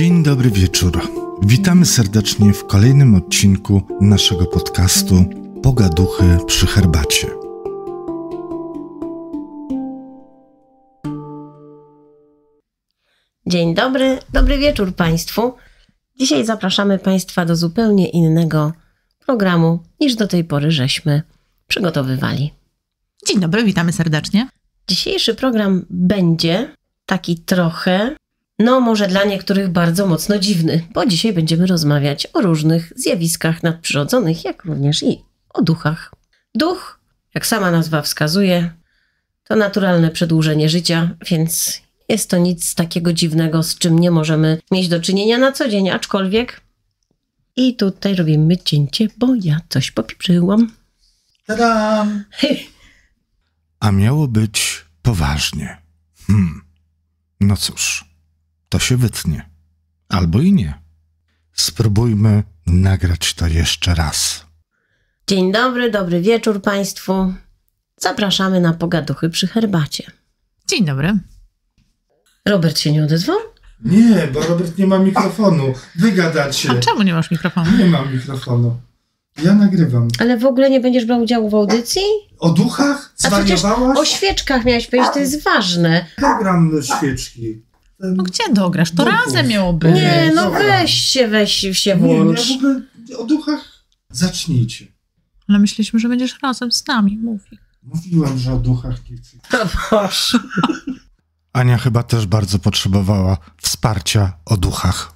Dzień dobry wieczór. Witamy serdecznie w kolejnym odcinku naszego podcastu Pogaduchy przy herbacie. Dzień dobry, dobry wieczór Państwu. Dzisiaj zapraszamy Państwa do zupełnie innego programu niż do tej pory żeśmy przygotowywali. Dzień dobry, witamy serdecznie. Dzisiejszy program będzie taki trochę, no może dla niektórych bardzo mocno dziwny, bo dzisiaj będziemy rozmawiać o różnych zjawiskach nadprzyrodzonych, jak również i o duchach. Duch, jak sama nazwa wskazuje, to naturalne przedłużenie życia, więc jest to nic takiego dziwnego, z czym nie możemy mieć do czynienia na co dzień, aczkolwiek i tutaj robimy cięcie, bo ja coś popieprzyłam. Tadam! A miało być poważnie. Hmm. No cóż, to się wytnie. Albo i nie. Spróbujmy nagrać to jeszcze raz. Dzień dobry, dobry wieczór Państwu. Zapraszamy na pogaduchy przy herbacie. Dzień dobry. Robert się nie odezwał? Nie, bo Robert nie ma mikrofonu. Wygadać się. A czemu nie masz mikrofonu? Nie mam mikrofonu. Ja nagrywam. Ale w ogóle nie będziesz brał udziału w audycji? O duchach? A przecież Zwariowałaś? o świeczkach miałeś powiedzieć, to jest ważne. Program świeczki. No gdzie dograsz? To Duchów. razem miało być. Nie, no weź się, weź się Nie, ja włącz. w ogóle o duchach zacznijcie. Ale myśleliśmy, że będziesz razem z nami mówi. Mówiłem, że o duchach nie chcę. No Boże. Ania chyba też bardzo potrzebowała wsparcia o duchach.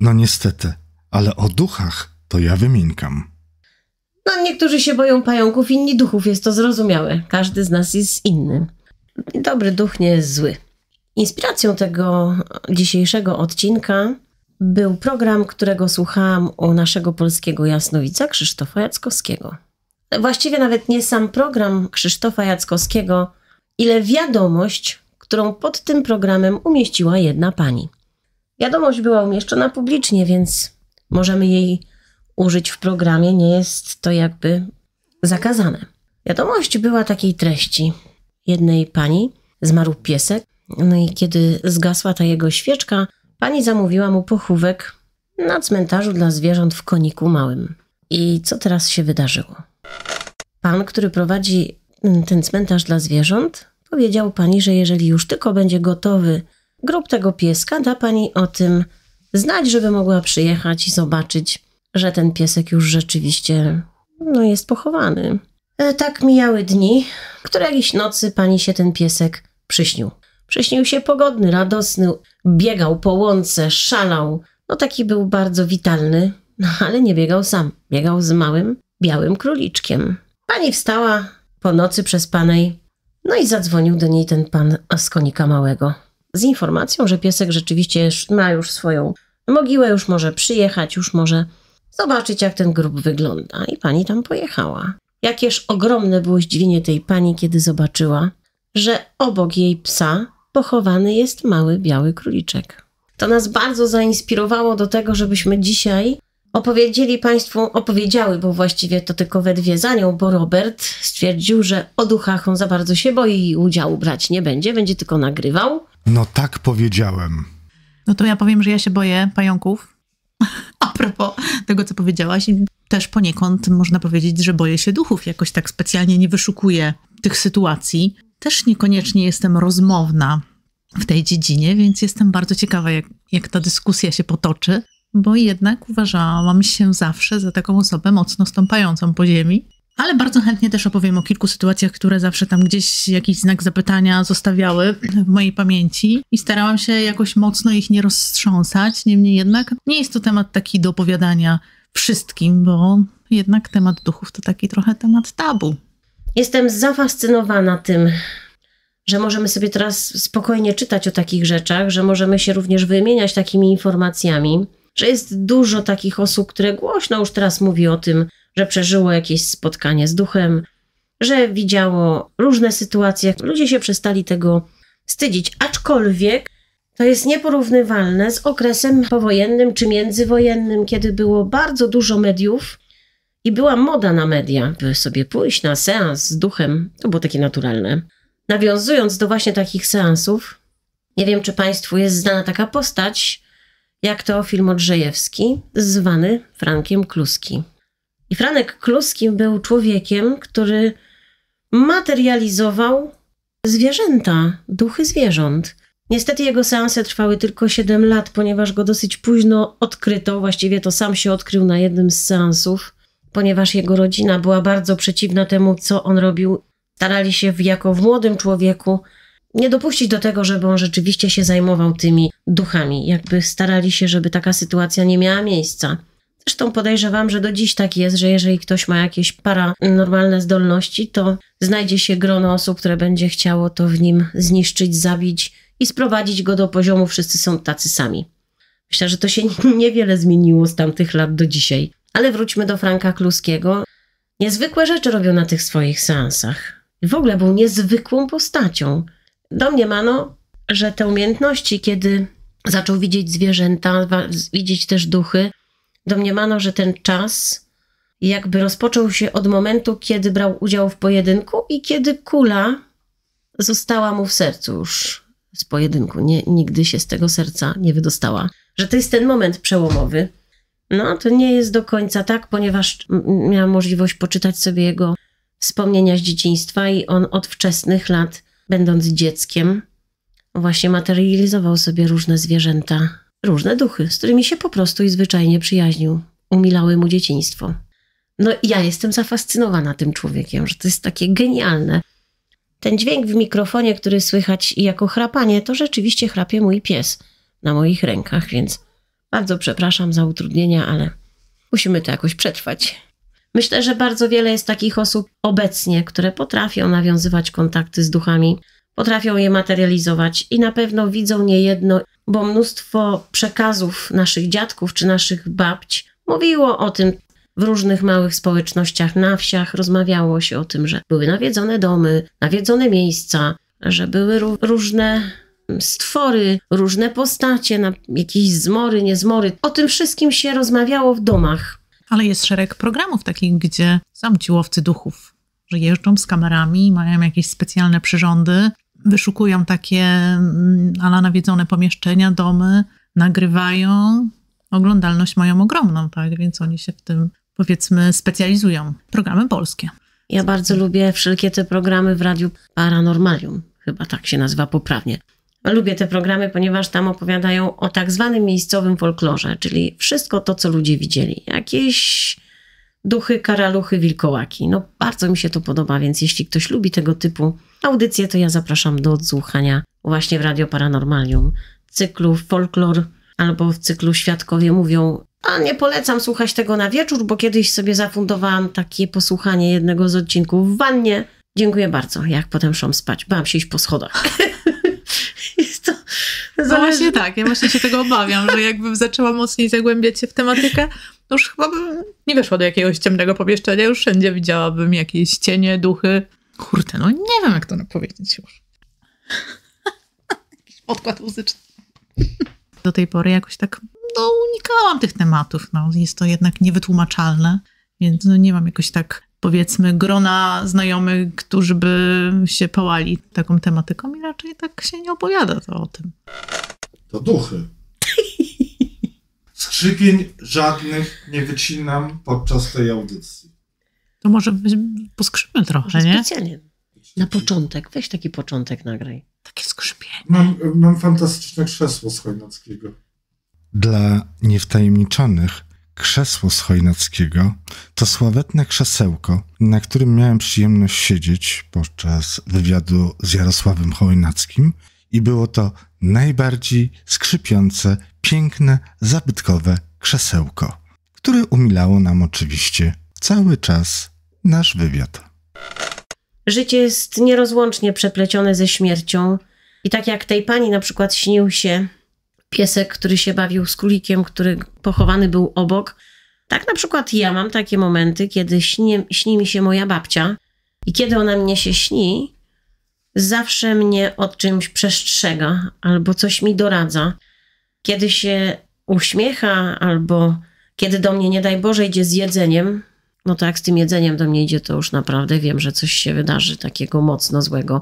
No niestety, ale o duchach to ja wymiękam. No niektórzy się boją pająków, inni duchów, jest to zrozumiałe. Każdy z nas jest inny. Dobry duch nie jest zły. Inspiracją tego dzisiejszego odcinka był program, którego słuchałam u naszego polskiego jasnowica Krzysztofa Jackowskiego. Właściwie nawet nie sam program Krzysztofa Jackowskiego, ile wiadomość, którą pod tym programem umieściła jedna pani. Wiadomość była umieszczona publicznie, więc możemy jej użyć w programie, nie jest to jakby zakazane. Wiadomość była takiej treści. Jednej pani zmarł piesek, no i kiedy zgasła ta jego świeczka, pani zamówiła mu pochówek na cmentarzu dla zwierząt w Koniku Małym. I co teraz się wydarzyło? Pan, który prowadzi mm, ten cmentarz dla zwierząt, powiedział pani, że jeżeli już tylko będzie gotowy grób tego pieska, da pani o tym znać, żeby mogła przyjechać i zobaczyć, że ten piesek już rzeczywiście no, jest pochowany. E, Tak mijały dni, któregoś nocy pani się ten piesek przyśnił. Przyśnił się pogodny, radosny, biegał po łące, szalał. No taki był bardzo witalny, no ale nie biegał sam. Biegał z małym, białym króliczkiem. Pani wstała po nocy przez panej, no i zadzwonił do niej ten pan z konika małego. Z informacją, że piesek rzeczywiście ma już swoją mogiłę, już może przyjechać, już może zobaczyć, jak ten grób wygląda. I pani tam pojechała. Jakież ogromne było zdziwienie tej pani, kiedy zobaczyła, że obok jej psa pochowany jest mały biały króliczek. To nas bardzo zainspirowało do tego, żebyśmy dzisiaj opowiedzieli Państwu, opowiedziały, bo właściwie to tylko we dwie za nią, bo Robert stwierdził, że o duchach on za bardzo się boi i udziału brać nie będzie, będzie tylko nagrywał. No tak powiedziałem. No to ja powiem, że ja się boję pająków. A propos tego, co powiedziałaś, też poniekąd można powiedzieć, że boję się duchów. Jakoś tak specjalnie nie wyszukuję tych sytuacji. Też niekoniecznie jestem rozmowna w tej dziedzinie, więc jestem bardzo ciekawa, jak, jak ta dyskusja się potoczy, bo jednak uważałam się zawsze za taką osobę mocno stąpającą po ziemi. Ale bardzo chętnie też opowiem o kilku sytuacjach, które zawsze tam gdzieś jakiś znak zapytania zostawiały w mojej pamięci i starałam się jakoś mocno ich nie roztrząsać. Niemniej jednak nie jest to temat taki do opowiadania wszystkim, bo jednak temat duchów to taki trochę temat tabu. Jestem zafascynowana tym, że możemy sobie teraz spokojnie czytać o takich rzeczach, że możemy się również wymieniać takimi informacjami, że jest dużo takich osób, które głośno już teraz mówi o tym, że przeżyło jakieś spotkanie z duchem, że widziało różne sytuacje. Ludzie się przestali tego wstydzić, aczkolwiek to jest nieporównywalne z okresem powojennym czy międzywojennym, kiedy było bardzo dużo mediów i była moda na media, by sobie pójść na seans z duchem. To było takie naturalne. Nawiązując do właśnie takich seansów, nie wiem, czy Państwu jest znana taka postać, jak Teofil Modrzejewski, zwany Frankiem Kluski. I Franek Kluski był człowiekiem, który materializował zwierzęta, duchy zwierząt. Niestety jego seanse trwały tylko 7 lat, ponieważ go dosyć późno odkryto. Właściwie to sam się odkrył na jednym z seansów, ponieważ jego rodzina była bardzo przeciwna temu, co on robił. Starali się jako w młodym człowieku nie dopuścić do tego, żeby on rzeczywiście się zajmował tymi duchami. Jakby starali się, żeby taka sytuacja nie miała miejsca. Zresztą podejrzewam, że do dziś tak jest, że jeżeli ktoś ma jakieś paranormalne zdolności, to znajdzie się grono osób, które będzie chciało to w nim zniszczyć, zabić i sprowadzić go do poziomu wszyscy są tacy sami. Myślę, że to się niewiele zmieniło z tamtych lat do dzisiaj. Ale wróćmy do Franka Kluskiego. Niezwykłe rzeczy robią na tych swoich seansach. W ogóle był niezwykłą postacią. Domniemano, że te umiejętności, kiedy zaczął widzieć zwierzęta, widzieć też duchy, domniemano, że ten czas jakby rozpoczął się od momentu, kiedy brał udział w pojedynku i kiedy kula została mu w sercu już z pojedynku. Nie, nigdy się z tego serca nie wydostała. Że to jest ten moment przełomowy. No, to nie jest do końca tak, ponieważ miałam możliwość poczytać sobie jego wspomnienia z dzieciństwa i on od wczesnych lat, będąc dzieckiem, właśnie materializował sobie różne zwierzęta, różne duchy, z którymi się po prostu i zwyczajnie przyjaźnił. Umilały mu dzieciństwo. No ja jestem zafascynowana tym człowiekiem, że to jest takie genialne. Ten dźwięk w mikrofonie, który słychać jako chrapanie, to rzeczywiście chrapie mój pies na moich rękach, więc bardzo przepraszam za utrudnienia, ale musimy to jakoś przetrwać. Myślę, że bardzo wiele jest takich osób obecnie, które potrafią nawiązywać kontakty z duchami, potrafią je materializować i na pewno widzą niejedno, bo mnóstwo przekazów naszych dziadków czy naszych babć mówiło o tym, w różnych małych społecznościach na wsiach rozmawiało się o tym, że były nawiedzone domy, nawiedzone miejsca, że były różne stwory, różne postacie, na jakieś zmory, niezmory. O tym wszystkim się rozmawiało w domach. Ale jest szereg programów takich, gdzie sam ci łowcy duchów, że jeżdżą z kamerami, mają jakieś specjalne przyrządy, wyszukują takie mm, ala nawiedzone pomieszczenia, domy, nagrywają. Oglądalność mają ogromną, tak? Więc oni się w tym powiedzmy specjalizują. Programy polskie. Ja bardzo lubię wszelkie te programy w Radiu Paranormalium, chyba tak się nazywa poprawnie. Lubię te programy, ponieważ tam opowiadają o tak zwanym miejscowym folklorze, czyli wszystko to, co ludzie widzieli. Jakieś duchy, karaluchy, wilkołaki. No bardzo mi się to podoba, więc jeśli ktoś lubi tego typu audycje, to ja zapraszam do odsłuchania właśnie w Radio Paranormalium. Cyklu folklor albo w cyklu Świadkowie mówią a nie polecam słuchać tego na wieczór, bo kiedyś sobie zafundowałam takie posłuchanie jednego z odcinków w wannie. Dziękuję bardzo. Jak potem szłam spać? Bałam się iść po schodach. to no właśnie tak, ja właśnie się tego obawiam, że jakbym zaczęła mocniej zagłębiać się w tematykę, to już chyba bym nie weszła do jakiegoś ciemnego pomieszczenia, już wszędzie widziałabym jakieś cienie, duchy. Kurde, no nie wiem jak to powiedzieć już. Jakiś podkład muzyczny. Do tej pory jakoś tak no, unikałam tych tematów. No, jest to jednak niewytłumaczalne, więc no, nie mam jakoś tak, powiedzmy, grona znajomych, którzy by się pałali taką tematyką i raczej tak się nie opowiada to o tym. To duchy. Skrzypień żadnych nie wycinam podczas tej audycji. To może poskrzypmy trochę, może nie? Specjalnie. Na początek. Weź taki początek nagraj. Takie skrzypienie. Mam, mam fantastyczne krzesło z Chojnackiego. Dla niewtajemniczonych krzesło z Chojnackiego to sławetne krzesełko, na którym miałem przyjemność siedzieć podczas wywiadu z Jarosławem Chojnackim i było to najbardziej skrzypiące, piękne, zabytkowe krzesełko, które umilało nam oczywiście cały czas nasz wywiad. Życie jest nierozłącznie przeplecione ze śmiercią i tak jak tej pani na przykład śnił się piesek, który się bawił z królikiem, który pochowany był obok. Tak na przykład ja mam takie momenty, kiedy śni, mi się moja babcia i kiedy ona mnie się śni, zawsze mnie o czymś przestrzega albo coś mi doradza. Kiedy się uśmiecha albo kiedy do mnie, nie daj Boże, idzie z jedzeniem, no to jak z tym jedzeniem do mnie idzie, to już naprawdę wiem, że coś się wydarzy takiego mocno złego.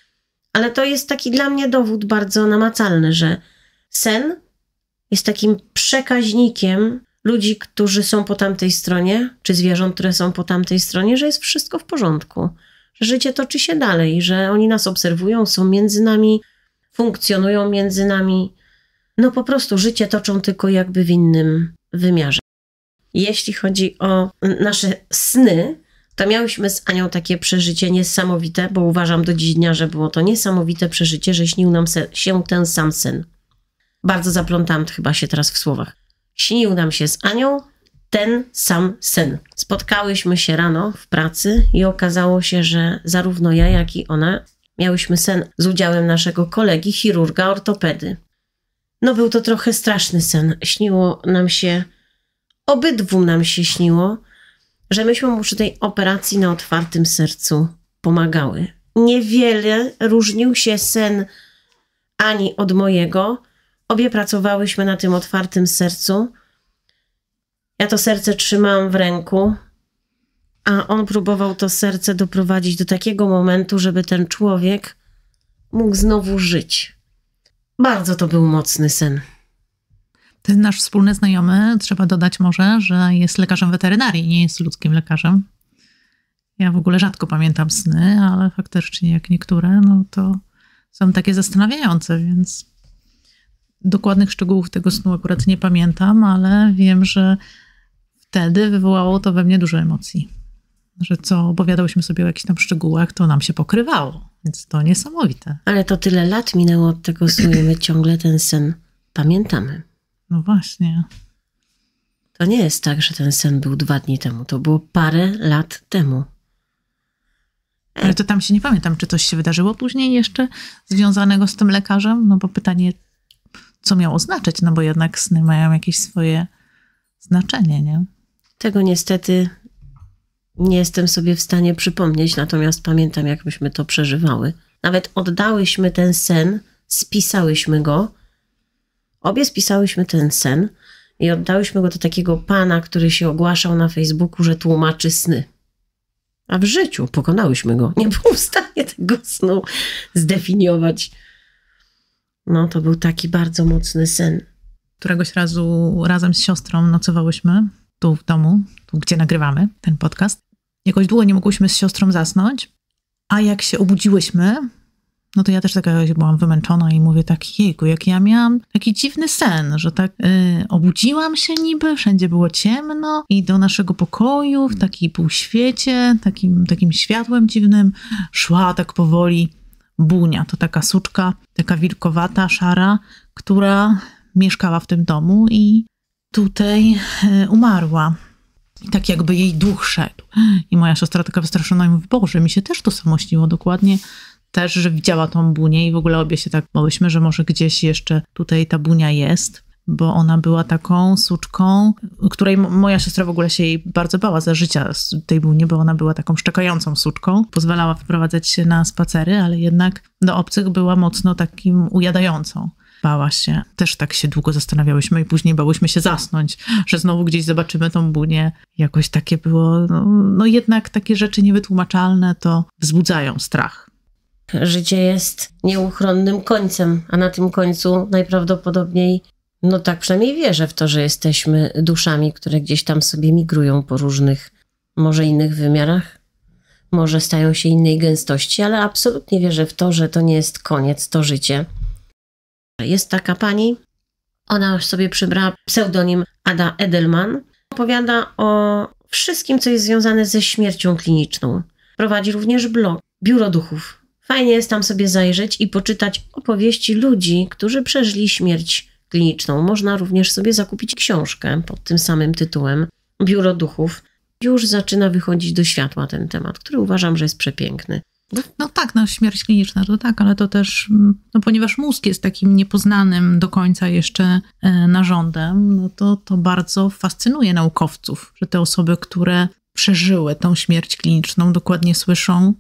Ale to jest taki dla mnie dowód bardzo namacalny, że sen jest takim przekaźnikiem ludzi, którzy są po tamtej stronie, czy zwierząt, które są po tamtej stronie, że jest wszystko w porządku, że życie toczy się dalej, że oni nas obserwują, są między nami, funkcjonują między nami. No po prostu życie toczą tylko jakby w innym wymiarze. Jeśli chodzi o nasze sny, to miałyśmy z Anią takie przeżycie niesamowite, bo uważam do dziś dnia, że było to niesamowite przeżycie, że śnił nam się ten sam sen. Bardzo zaplątałam chyba się teraz w słowach. Śnił nam się z Anią ten sam sen. Spotkałyśmy się rano w pracy i okazało się, że zarówno ja, jak i ona miałyśmy sen z udziałem naszego kolegi, chirurga ortopedy. No był to trochę straszny sen. Śniło nam się, obydwu nam się śniło, że myśmy mu przy tej operacji na otwartym sercu pomagały. Niewiele różnił się sen Ani od mojego. Obie pracowałyśmy na tym otwartym sercu. Ja to serce trzymałam w ręku, a on próbował to serce doprowadzić do takiego momentu, żeby ten człowiek mógł znowu żyć. Bardzo to był mocny sen. Ten nasz wspólny znajomy, trzeba dodać może, że jest lekarzem weterynarii, nie jest ludzkim lekarzem. Ja w ogóle rzadko pamiętam sny, ale faktycznie jak niektóre, no to są takie zastanawiające, więc dokładnych szczegółów tego snu akurat nie pamiętam, ale wiem, że wtedy wywołało to we mnie dużo emocji. Że co opowiadałyśmy sobie o jakichś tam szczegółach, to nam się pokrywało, więc to niesamowite. Ale to tyle lat minęło od tego snu i my ciągle ten sen pamiętamy. No właśnie. To nie jest tak, że ten sen był dwa dni temu. To było parę lat temu. Ale to tam się nie pamiętam, czy coś się wydarzyło później jeszcze związanego z tym lekarzem? No bo pytanie, co miało znaczyć? No bo jednak sny mają jakieś swoje znaczenie, nie? Tego niestety nie jestem sobie w stanie przypomnieć, natomiast pamiętam, jak myśmy to przeżywały. Nawet oddałyśmy ten sen, spisałyśmy go Obie spisałyśmy ten sen i oddałyśmy go do takiego pana, który się ogłaszał na Facebooku, że tłumaczy sny. A w życiu pokonałyśmy go. Nie był w stanie tego snu zdefiniować. No, to był taki bardzo mocny sen. Któregoś razu razem z siostrą nocowałyśmy tu w domu, tu gdzie nagrywamy ten podcast. Jakoś długo nie mogłyśmy z siostrą zasnąć, a jak się obudziłyśmy, no to ja też taka byłam wymęczona i mówię tak, jejku, jak ja miałam taki dziwny sen, że tak yy, obudziłam się niby, wszędzie było ciemno i do naszego pokoju w takiej półświecie, takim, takim światłem dziwnym szła tak powoli Bunia. To taka suczka, taka wilkowata, szara, która mieszkała w tym domu i tutaj yy, umarła. I tak jakby jej duch szedł. I moja siostra taka wystraszona i mówi, Boże, mi się też to samo śniło, dokładnie też, że widziała tą bunię i w ogóle obie się tak bałyśmy, że może gdzieś jeszcze tutaj ta bunia jest, bo ona była taką suczką, której moja siostra w ogóle się jej bardzo bała za życia tej bunie, bo ona była taką szczekającą suczką. Pozwalała wyprowadzać się na spacery, ale jednak do obcych była mocno takim ujadającą bała się. Też tak się długo zastanawiałyśmy i później bałyśmy się zasnąć, że znowu gdzieś zobaczymy tą bunię. Jakoś takie było, no, no jednak takie rzeczy niewytłumaczalne to wzbudzają strach. Życie jest nieuchronnym końcem, a na tym końcu najprawdopodobniej, no tak przynajmniej wierzę w to, że jesteśmy duszami, które gdzieś tam sobie migrują po różnych, może innych wymiarach, może stają się innej gęstości, ale absolutnie wierzę w to, że to nie jest koniec, to życie. Jest taka pani, ona już sobie przybrała pseudonim Ada Edelman. Opowiada o wszystkim, co jest związane ze śmiercią kliniczną. Prowadzi również blog Biuro Duchów. Fajnie jest tam sobie zajrzeć i poczytać opowieści ludzi, którzy przeżyli śmierć kliniczną. Można również sobie zakupić książkę pod tym samym tytułem Biuro Duchów. Już zaczyna wychodzić do światła ten temat, który uważam, że jest przepiękny. No tak, no śmierć kliniczna to tak, ale to też, mm, no ponieważ mózg jest takim niepoznanym do końca jeszcze e, narządem, no to to bardzo fascynuje naukowców, że te osoby, które przeżyły tą śmierć kliniczną, dokładnie słyszą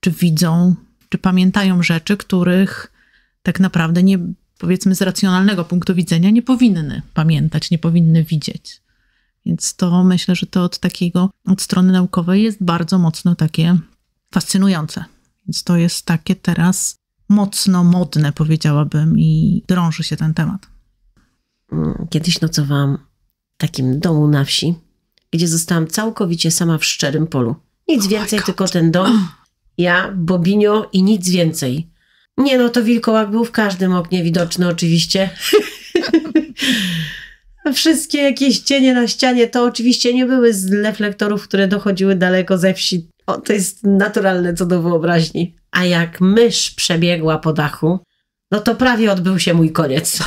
czy widzą czy pamiętają rzeczy, których tak naprawdę nie, powiedzmy z racjonalnego punktu widzenia, nie powinny pamiętać, nie powinny widzieć. Więc to myślę, że to od takiego, od strony naukowej jest bardzo mocno takie fascynujące. Więc to jest takie teraz mocno modne, powiedziałabym, i drąży się ten temat. kiedyś nocowałam w takim domu na wsi, gdzie zostałam całkowicie sama w szczerym polu. Nic więcej, tylko ten dom, ja, Bobinio i nic więcej. Nie no, to wilkołak był w każdym oknie widoczny oczywiście. Wszystkie jakieś cienie na ścianie to oczywiście nie były z reflektorów, które dochodziły daleko ze wsi. O, to jest naturalne co do wyobraźni. A jak mysz przebiegła po dachu, no to prawie odbył się mój koniec.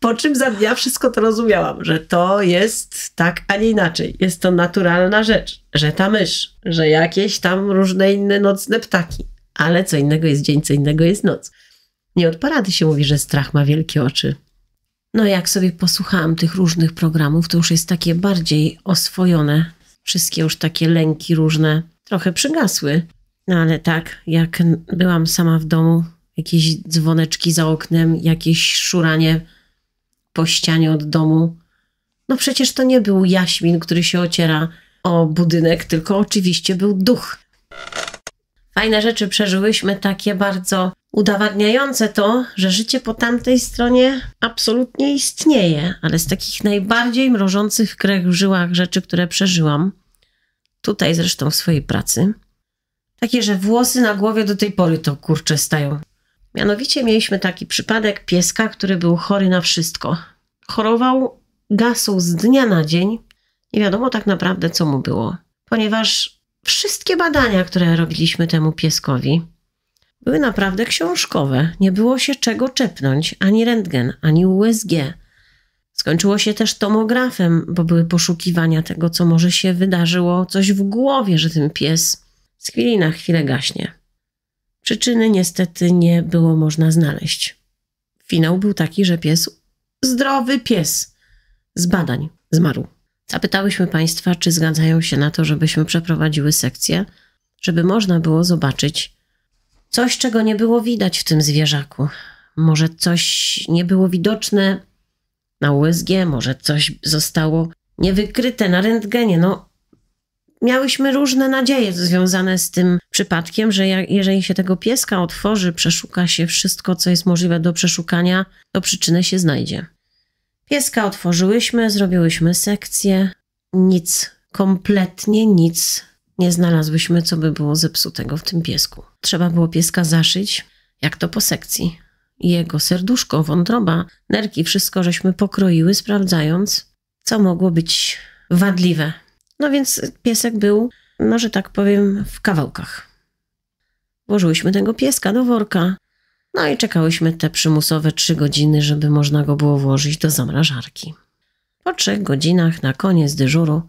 po czym za dnia wszystko to rozumiałam, że to jest tak, a nie inaczej. Jest to naturalna rzecz, że ta mysz, że jakieś tam różne inne nocne ptaki. Ale co innego jest dzień, co innego jest noc. Nie od parady się mówi, że strach ma wielkie oczy. No jak sobie posłuchałam tych różnych programów, to już jest takie bardziej oswojone. Wszystkie już takie lęki różne trochę przygasły. No ale tak, jak byłam sama w domu, jakieś dzwoneczki za oknem, jakieś szuranie po ścianie od domu. No przecież to nie był jaśmin, który się ociera o budynek, tylko oczywiście był duch. Fajne rzeczy przeżyłyśmy, takie bardzo udowadniające to, że życie po tamtej stronie absolutnie istnieje, ale z takich najbardziej mrożących krew w żyłach rzeczy, które przeżyłam, tutaj zresztą w swojej pracy, takie, że włosy na głowie do tej pory to kurcze stają. Mianowicie mieliśmy taki przypadek pieska, który był chory na wszystko. Chorował, gasł z dnia na dzień. Nie wiadomo tak naprawdę, co mu było, ponieważ wszystkie badania, które robiliśmy temu pieskowi, były naprawdę książkowe. Nie było się czego czepnąć, ani rentgen, ani USG. Skończyło się też tomografem, bo były poszukiwania tego, co może się wydarzyło, coś w głowie, że ten pies z chwili na chwilę gaśnie. Przyczyny niestety nie było można znaleźć. Finał był taki, że pies, zdrowy pies, z badań zmarł. Zapytałyśmy Państwa, czy zgadzają się na to, żebyśmy przeprowadziły sekcję, żeby można było zobaczyć coś, czego nie było widać w tym zwierzaku. Może coś nie było widoczne na USG, może coś zostało niewykryte na rentgenie. No, miałyśmy różne nadzieje związane z tym przypadkiem, że jeżeli się tego pieska otworzy, przeszuka się wszystko, co jest możliwe do przeszukania, to przyczynę się znajdzie. Pieska otworzyłyśmy, zrobiłyśmy sekcję. Nic, kompletnie nic nie znalazłyśmy, co by było zepsutego w tym piesku. Trzeba było pieska zaszyć, jak to po sekcji. Jego serduszko, wątroba, nerki, wszystko żeśmy pokroiły, sprawdzając, co mogło być wadliwe. No więc piesek był, no że tak powiem, w kawałkach. Włożyłyśmy tego pieska do worka, no i czekałyśmy te przymusowe trzy godziny, żeby można go było włożyć do zamrażarki. Po trzech godzinach na koniec dyżuru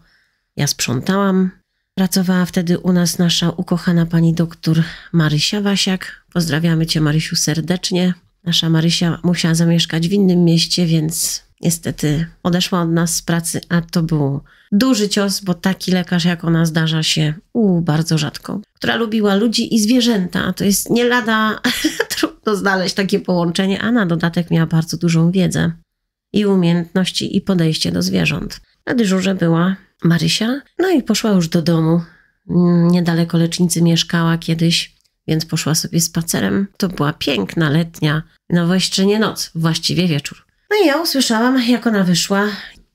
ja sprzątałam. Pracowała wtedy u nas nasza ukochana pani doktor Marysia Wasiak. Pozdrawiamy cię Marysiu serdecznie. Nasza Marysia musiała zamieszkać w innym mieście, więc niestety odeszła od nas z pracy, a to był duży cios, bo taki lekarz jak ona zdarza się u bardzo rzadko. Która lubiła ludzi i zwierzęta, a to jest nie lada trudno znaleźć takie połączenie, a na dodatek miała bardzo dużą wiedzę i umiejętności i podejście do zwierząt. Na dyżurze była Marysia, no i poszła już do domu. Niedaleko lecznicy mieszkała kiedyś, więc poszła sobie spacerem. To była piękna letnia, no jeszcze nie noc, właściwie wieczór. No i ja usłyszałam, jak ona wyszła.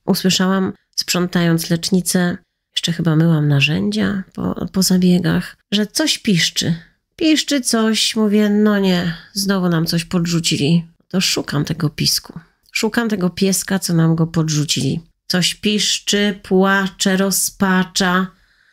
Usłyszałam, sprzątając lecznicę, jeszcze chyba myłam narzędzia po, po zabiegach, że coś piszczy. Piszczy coś, mówię, no nie, znowu nam coś podrzucili. To szukam tego pisku. Szukam tego pieska, co nam go podrzucili. Coś piszczy, płacze, rozpacza.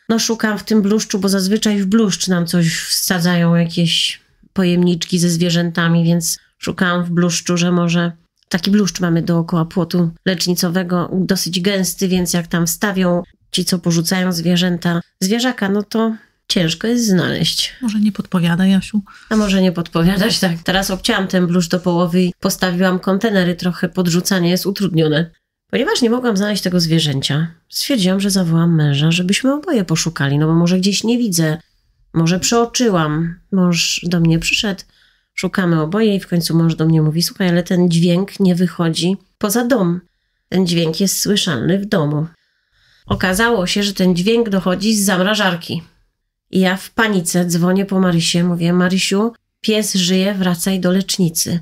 No szukam w tym bluszczu, bo zazwyczaj w bluszcz nam coś wsadzają, jakieś pojemniczki ze zwierzętami, więc szukałam w bluszczu, że może taki bluszcz mamy dookoła płotu lecznicowego, dosyć gęsty, więc jak tam stawią ci, co porzucają zwierzęta, zwierzaka, no to ciężko jest znaleźć. Może nie podpowiada, Jasiu? A może nie podpowiadać, tak. Teraz obcięłam ten bluszcz do połowy i postawiłam kontenery, trochę podrzucanie jest utrudnione. Ponieważ nie mogłam znaleźć tego zwierzęcia, stwierdziłam, że zawołam męża, żebyśmy oboje poszukali, no bo może gdzieś nie widzę, może przeoczyłam. Mąż do mnie przyszedł, szukamy oboje i w końcu mąż do mnie mówi, słuchaj, ale ten dźwięk nie wychodzi poza dom. Ten dźwięk jest słyszalny w domu. Okazało się, że ten dźwięk dochodzi z zamrażarki. I ja w panice dzwonię po Marysię, mówię, Marysiu, pies żyje, wracaj do lecznicy.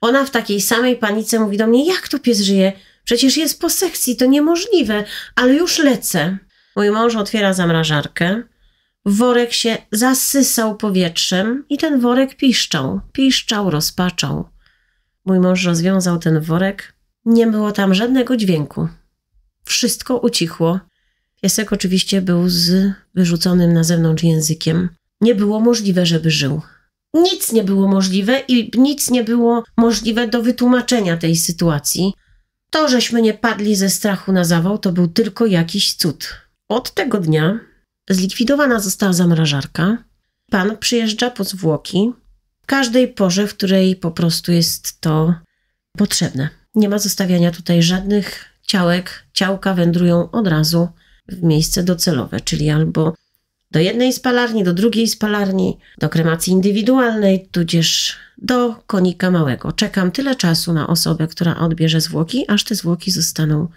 Ona w takiej samej panice mówi do mnie, jak to pies żyje? Przecież jest po sekcji, to niemożliwe, ale już lecę. Mój mąż otwiera zamrażarkę, worek się zasysał powietrzem i ten worek piszczał, piszczał, rozpaczał. Mój mąż rozwiązał ten worek, nie było tam żadnego dźwięku. Wszystko ucichło. Piesek oczywiście był z wyrzuconym na zewnątrz językiem. Nie było możliwe, żeby żył. Nic nie było możliwe i nic nie było możliwe do wytłumaczenia tej sytuacji. To, żeśmy nie padli ze strachu na zawał, to był tylko jakiś cud. Od tego dnia zlikwidowana została zamrażarka. Pan przyjeżdża po zwłoki w każdej porze, w której po prostu jest to potrzebne. Nie ma zostawiania tutaj żadnych ciałek. Ciałka wędrują od razu w miejsce docelowe, czyli albo do jednej spalarni, do drugiej spalarni, do kremacji indywidualnej, tudzież do konika małego. Czekam tyle czasu na osobę, która odbierze zwłoki, aż te zwłoki zostaną,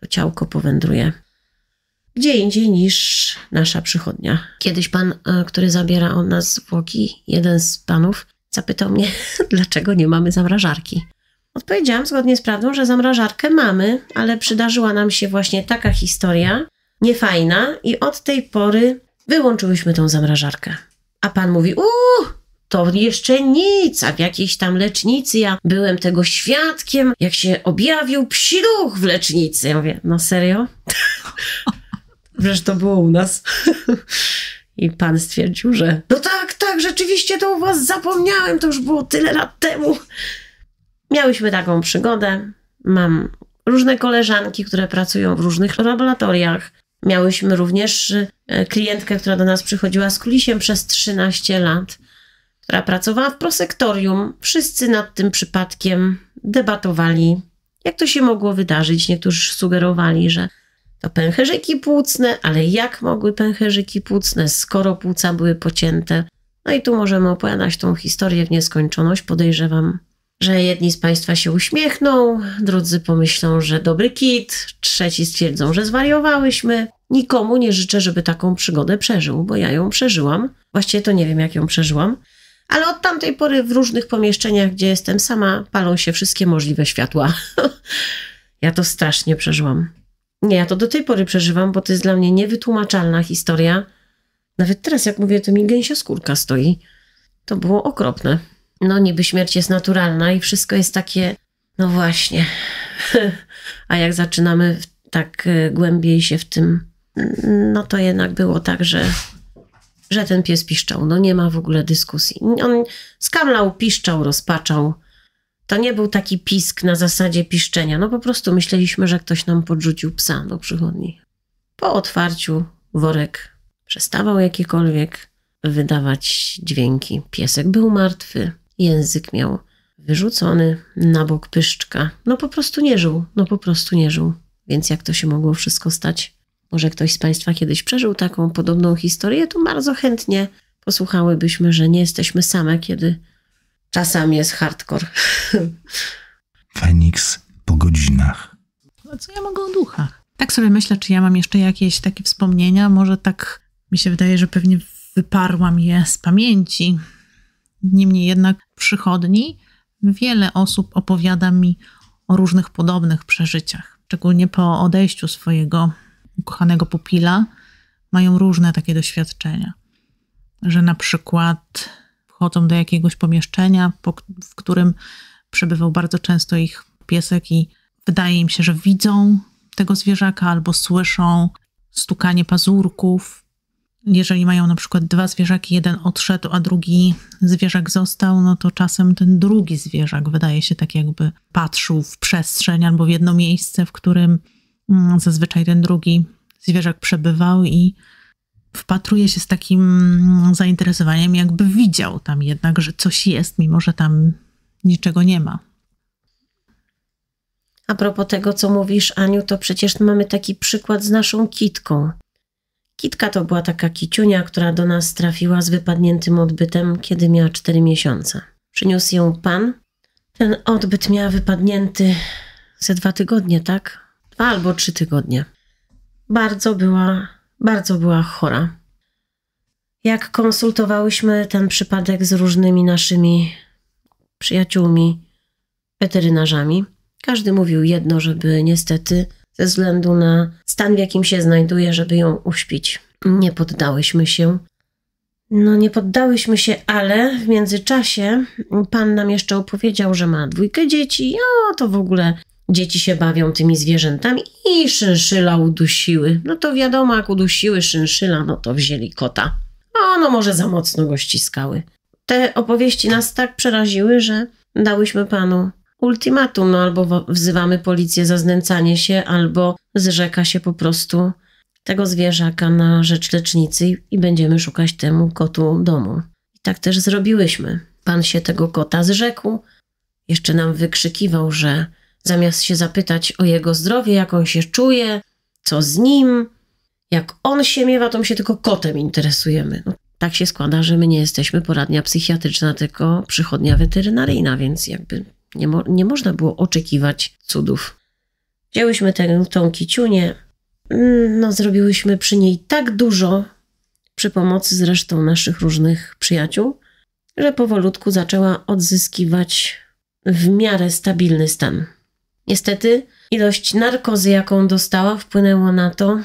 to ciałko powędruje gdzie indziej niż nasza przychodnia. Kiedyś pan, e, który zabiera od nas zwłoki, jeden z panów, zapytał mnie, dlaczego nie mamy zamrażarki. Odpowiedziałam zgodnie z prawdą, że zamrażarkę mamy, ale przydarzyła nam się właśnie taka historia, niefajna, i od tej pory wyłączyłyśmy tą zamrażarkę. A pan mówi: Uuu, to jeszcze nic, a w jakiejś tam lecznicy ja byłem tego świadkiem, jak się objawił psi duch w lecznicy. Ja mówię: No serio? Przecież to było u nas. I pan stwierdził, że no tak, tak, rzeczywiście to u was zapomniałem, to już było tyle lat temu. Miałyśmy taką przygodę. Mam różne koleżanki, które pracują w różnych laboratoriach. Miałyśmy również e, klientkę, która do nas przychodziła z kulisiem przez 13 lat, która pracowała w prosektorium. Wszyscy nad tym przypadkiem debatowali, jak to się mogło wydarzyć. Niektórzy sugerowali, że to pęcherzyki płucne, ale jak mogły pęcherzyki płucne, skoro płuca były pocięte? No i tu możemy opowiadać tą historię w nieskończoność. Podejrzewam, że jedni z Państwa się uśmiechną, drudzy pomyślą, że dobry kit, trzeci stwierdzą, że zwariowałyśmy. Nikomu nie życzę, żeby taką przygodę przeżył, bo ja ją przeżyłam. Właściwie to nie wiem, jak ją przeżyłam. Ale od tamtej pory w różnych pomieszczeniach, gdzie jestem sama, palą się wszystkie możliwe światła. ja to strasznie przeżyłam. Nie, ja to do tej pory przeżywam, bo to jest dla mnie niewytłumaczalna historia. Nawet teraz, jak mówię, to mi gęsia skórka stoi. To było okropne. No, niby śmierć jest naturalna i wszystko jest takie, no właśnie. A jak zaczynamy tak e, głębiej się w tym, no to jednak było tak, że, że ten pies piszczał. No nie ma w ogóle dyskusji. On skamlał, piszczał, rozpaczał. To nie był taki pisk na zasadzie piszczenia. No po prostu myśleliśmy, że ktoś nam podrzucił psa do przychodni. Po otwarciu worek przestawał jakiekolwiek wydawać dźwięki. Piesek był martwy, język miał wyrzucony na bok pyszczka. No po prostu nie żył, no po prostu nie żył. Więc jak to się mogło wszystko stać? Może ktoś z Państwa kiedyś przeżył taką podobną historię, to bardzo chętnie posłuchałybyśmy, że nie jesteśmy same, kiedy Czasami jest hardcore. Feniks po godzinach. A co ja mogę o duchach? Tak sobie myślę, czy ja mam jeszcze jakieś takie wspomnienia. Może tak mi się wydaje, że pewnie wyparłam je z pamięci. Niemniej jednak w przychodni wiele osób opowiada mi o różnych podobnych przeżyciach. Szczególnie po odejściu swojego ukochanego pupila mają różne takie doświadczenia. Że na przykład wchodzą do jakiegoś pomieszczenia, w którym przebywał bardzo często ich piesek i wydaje im się, że widzą tego zwierzaka albo słyszą stukanie pazurków. Jeżeli mają na przykład dwa zwierzaki, jeden odszedł, a drugi zwierzak został, no to czasem ten drugi zwierzak wydaje się tak jakby patrzył w przestrzeń albo w jedno miejsce, w którym mm, zazwyczaj ten drugi zwierzak przebywał i wpatruje się z takim zainteresowaniem, jakby widział tam jednak, że coś jest, mimo że tam niczego nie ma. A propos tego, co mówisz, Aniu, to przecież mamy taki przykład z naszą kitką. Kitka to była taka kiciunia, która do nas trafiła z wypadniętym odbytem, kiedy miała 4 miesiące. Przyniósł ją pan. Ten odbyt miała wypadnięty ze dwa tygodnie, tak? Dwa albo trzy tygodnie. Bardzo była bardzo była chora. Jak konsultowałyśmy ten przypadek z różnymi naszymi przyjaciółmi, weterynarzami. Każdy mówił jedno, żeby niestety ze względu na stan, w jakim się znajduje, żeby ją uśpić. Nie poddałyśmy się. No, nie poddałyśmy się, ale w międzyczasie pan nam jeszcze opowiedział, że ma dwójkę dzieci. O, to w ogóle dzieci się bawią tymi zwierzętami i szynszyla udusiły. No to wiadomo, jak udusiły szynszyla, no to wzięli kota. O, no może za mocno go ściskały. Te opowieści nas tak przeraziły, że dałyśmy panu ultimatum, no albo wzywamy policję za znęcanie się, albo zrzeka się po prostu tego zwierzaka na rzecz lecznicy i będziemy szukać temu kotu domu. I tak też zrobiłyśmy. Pan się tego kota zrzekł, jeszcze nam wykrzykiwał, że zamiast się zapytać o jego zdrowie, jak on się czuje, co z nim, jak on się miewa, to my się tylko kotem interesujemy. No, tak się składa, że my nie jesteśmy poradnia psychiatryczna, tylko przychodnia weterynaryjna, więc jakby nie, mo nie można było oczekiwać cudów. Wzięłyśmy tę, tą kiciunię, no zrobiłyśmy przy niej tak dużo, przy pomocy zresztą naszych różnych przyjaciół, że powolutku zaczęła odzyskiwać w miarę stabilny stan. Niestety ilość narkozy, jaką dostała, wpłynęła na to,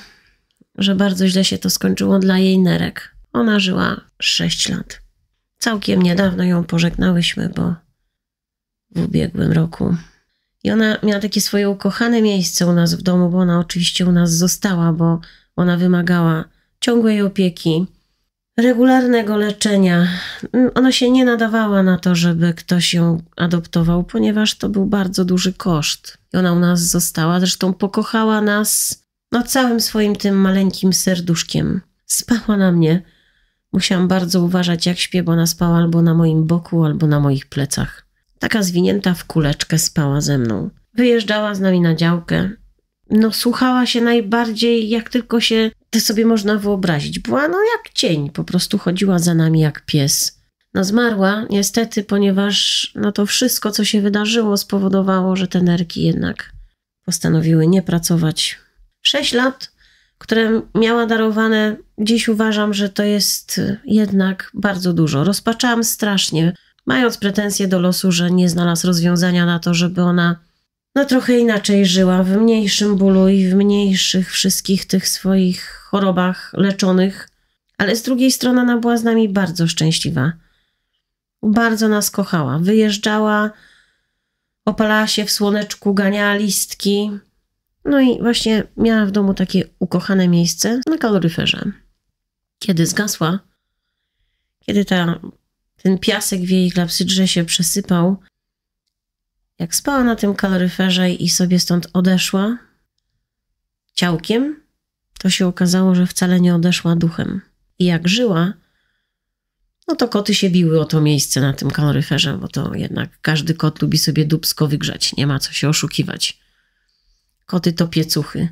że bardzo źle się to skończyło dla jej nerek. Ona żyła 6 lat. Całkiem niedawno ją pożegnałyśmy, bo w ubiegłym roku. I ona miała takie swoje ukochane miejsce u nas w domu, bo ona oczywiście u nas została, bo ona wymagała ciągłej opieki, regularnego leczenia. Ona się nie nadawała na to, żeby ktoś ją adoptował, ponieważ to był bardzo duży koszt. I ona u nas została, zresztą pokochała nas no, całym swoim tym maleńkim serduszkiem. Spała na mnie. Musiałam bardzo uważać, jak śpię, bo ona spała albo na moim boku, albo na moich plecach. Taka zwinięta w kuleczkę spała ze mną. Wyjeżdżała z nami na działkę. No, słuchała się najbardziej, jak tylko się to sobie można wyobrazić. Była no jak cień, po prostu chodziła za nami jak pies. No, zmarła niestety, ponieważ no to wszystko, co się wydarzyło, spowodowało, że te nerki jednak postanowiły nie pracować. Sześć lat, które miała darowane, dziś uważam, że to jest jednak bardzo dużo. Rozpaczałam strasznie mając pretensje do losu, że nie znalazł rozwiązania na to, żeby ona no trochę inaczej żyła, w mniejszym bólu i w mniejszych wszystkich tych swoich chorobach leczonych. Ale z drugiej strony ona była z nami bardzo szczęśliwa. Bardzo nas kochała. Wyjeżdżała, opalała się w słoneczku, ganiała listki. No i właśnie miała w domu takie ukochane miejsce na kaloryferze. Kiedy zgasła, kiedy ta ten piasek w jej klapsydrze się przesypał. Jak spała na tym kaloryferze i sobie stąd odeszła ciałkiem, to się okazało, że wcale nie odeszła duchem. I jak żyła, no to koty się biły o to miejsce na tym kaloryferze, bo to jednak każdy kot lubi sobie dubsko wygrzać, nie ma co się oszukiwać. Koty to piecuchy.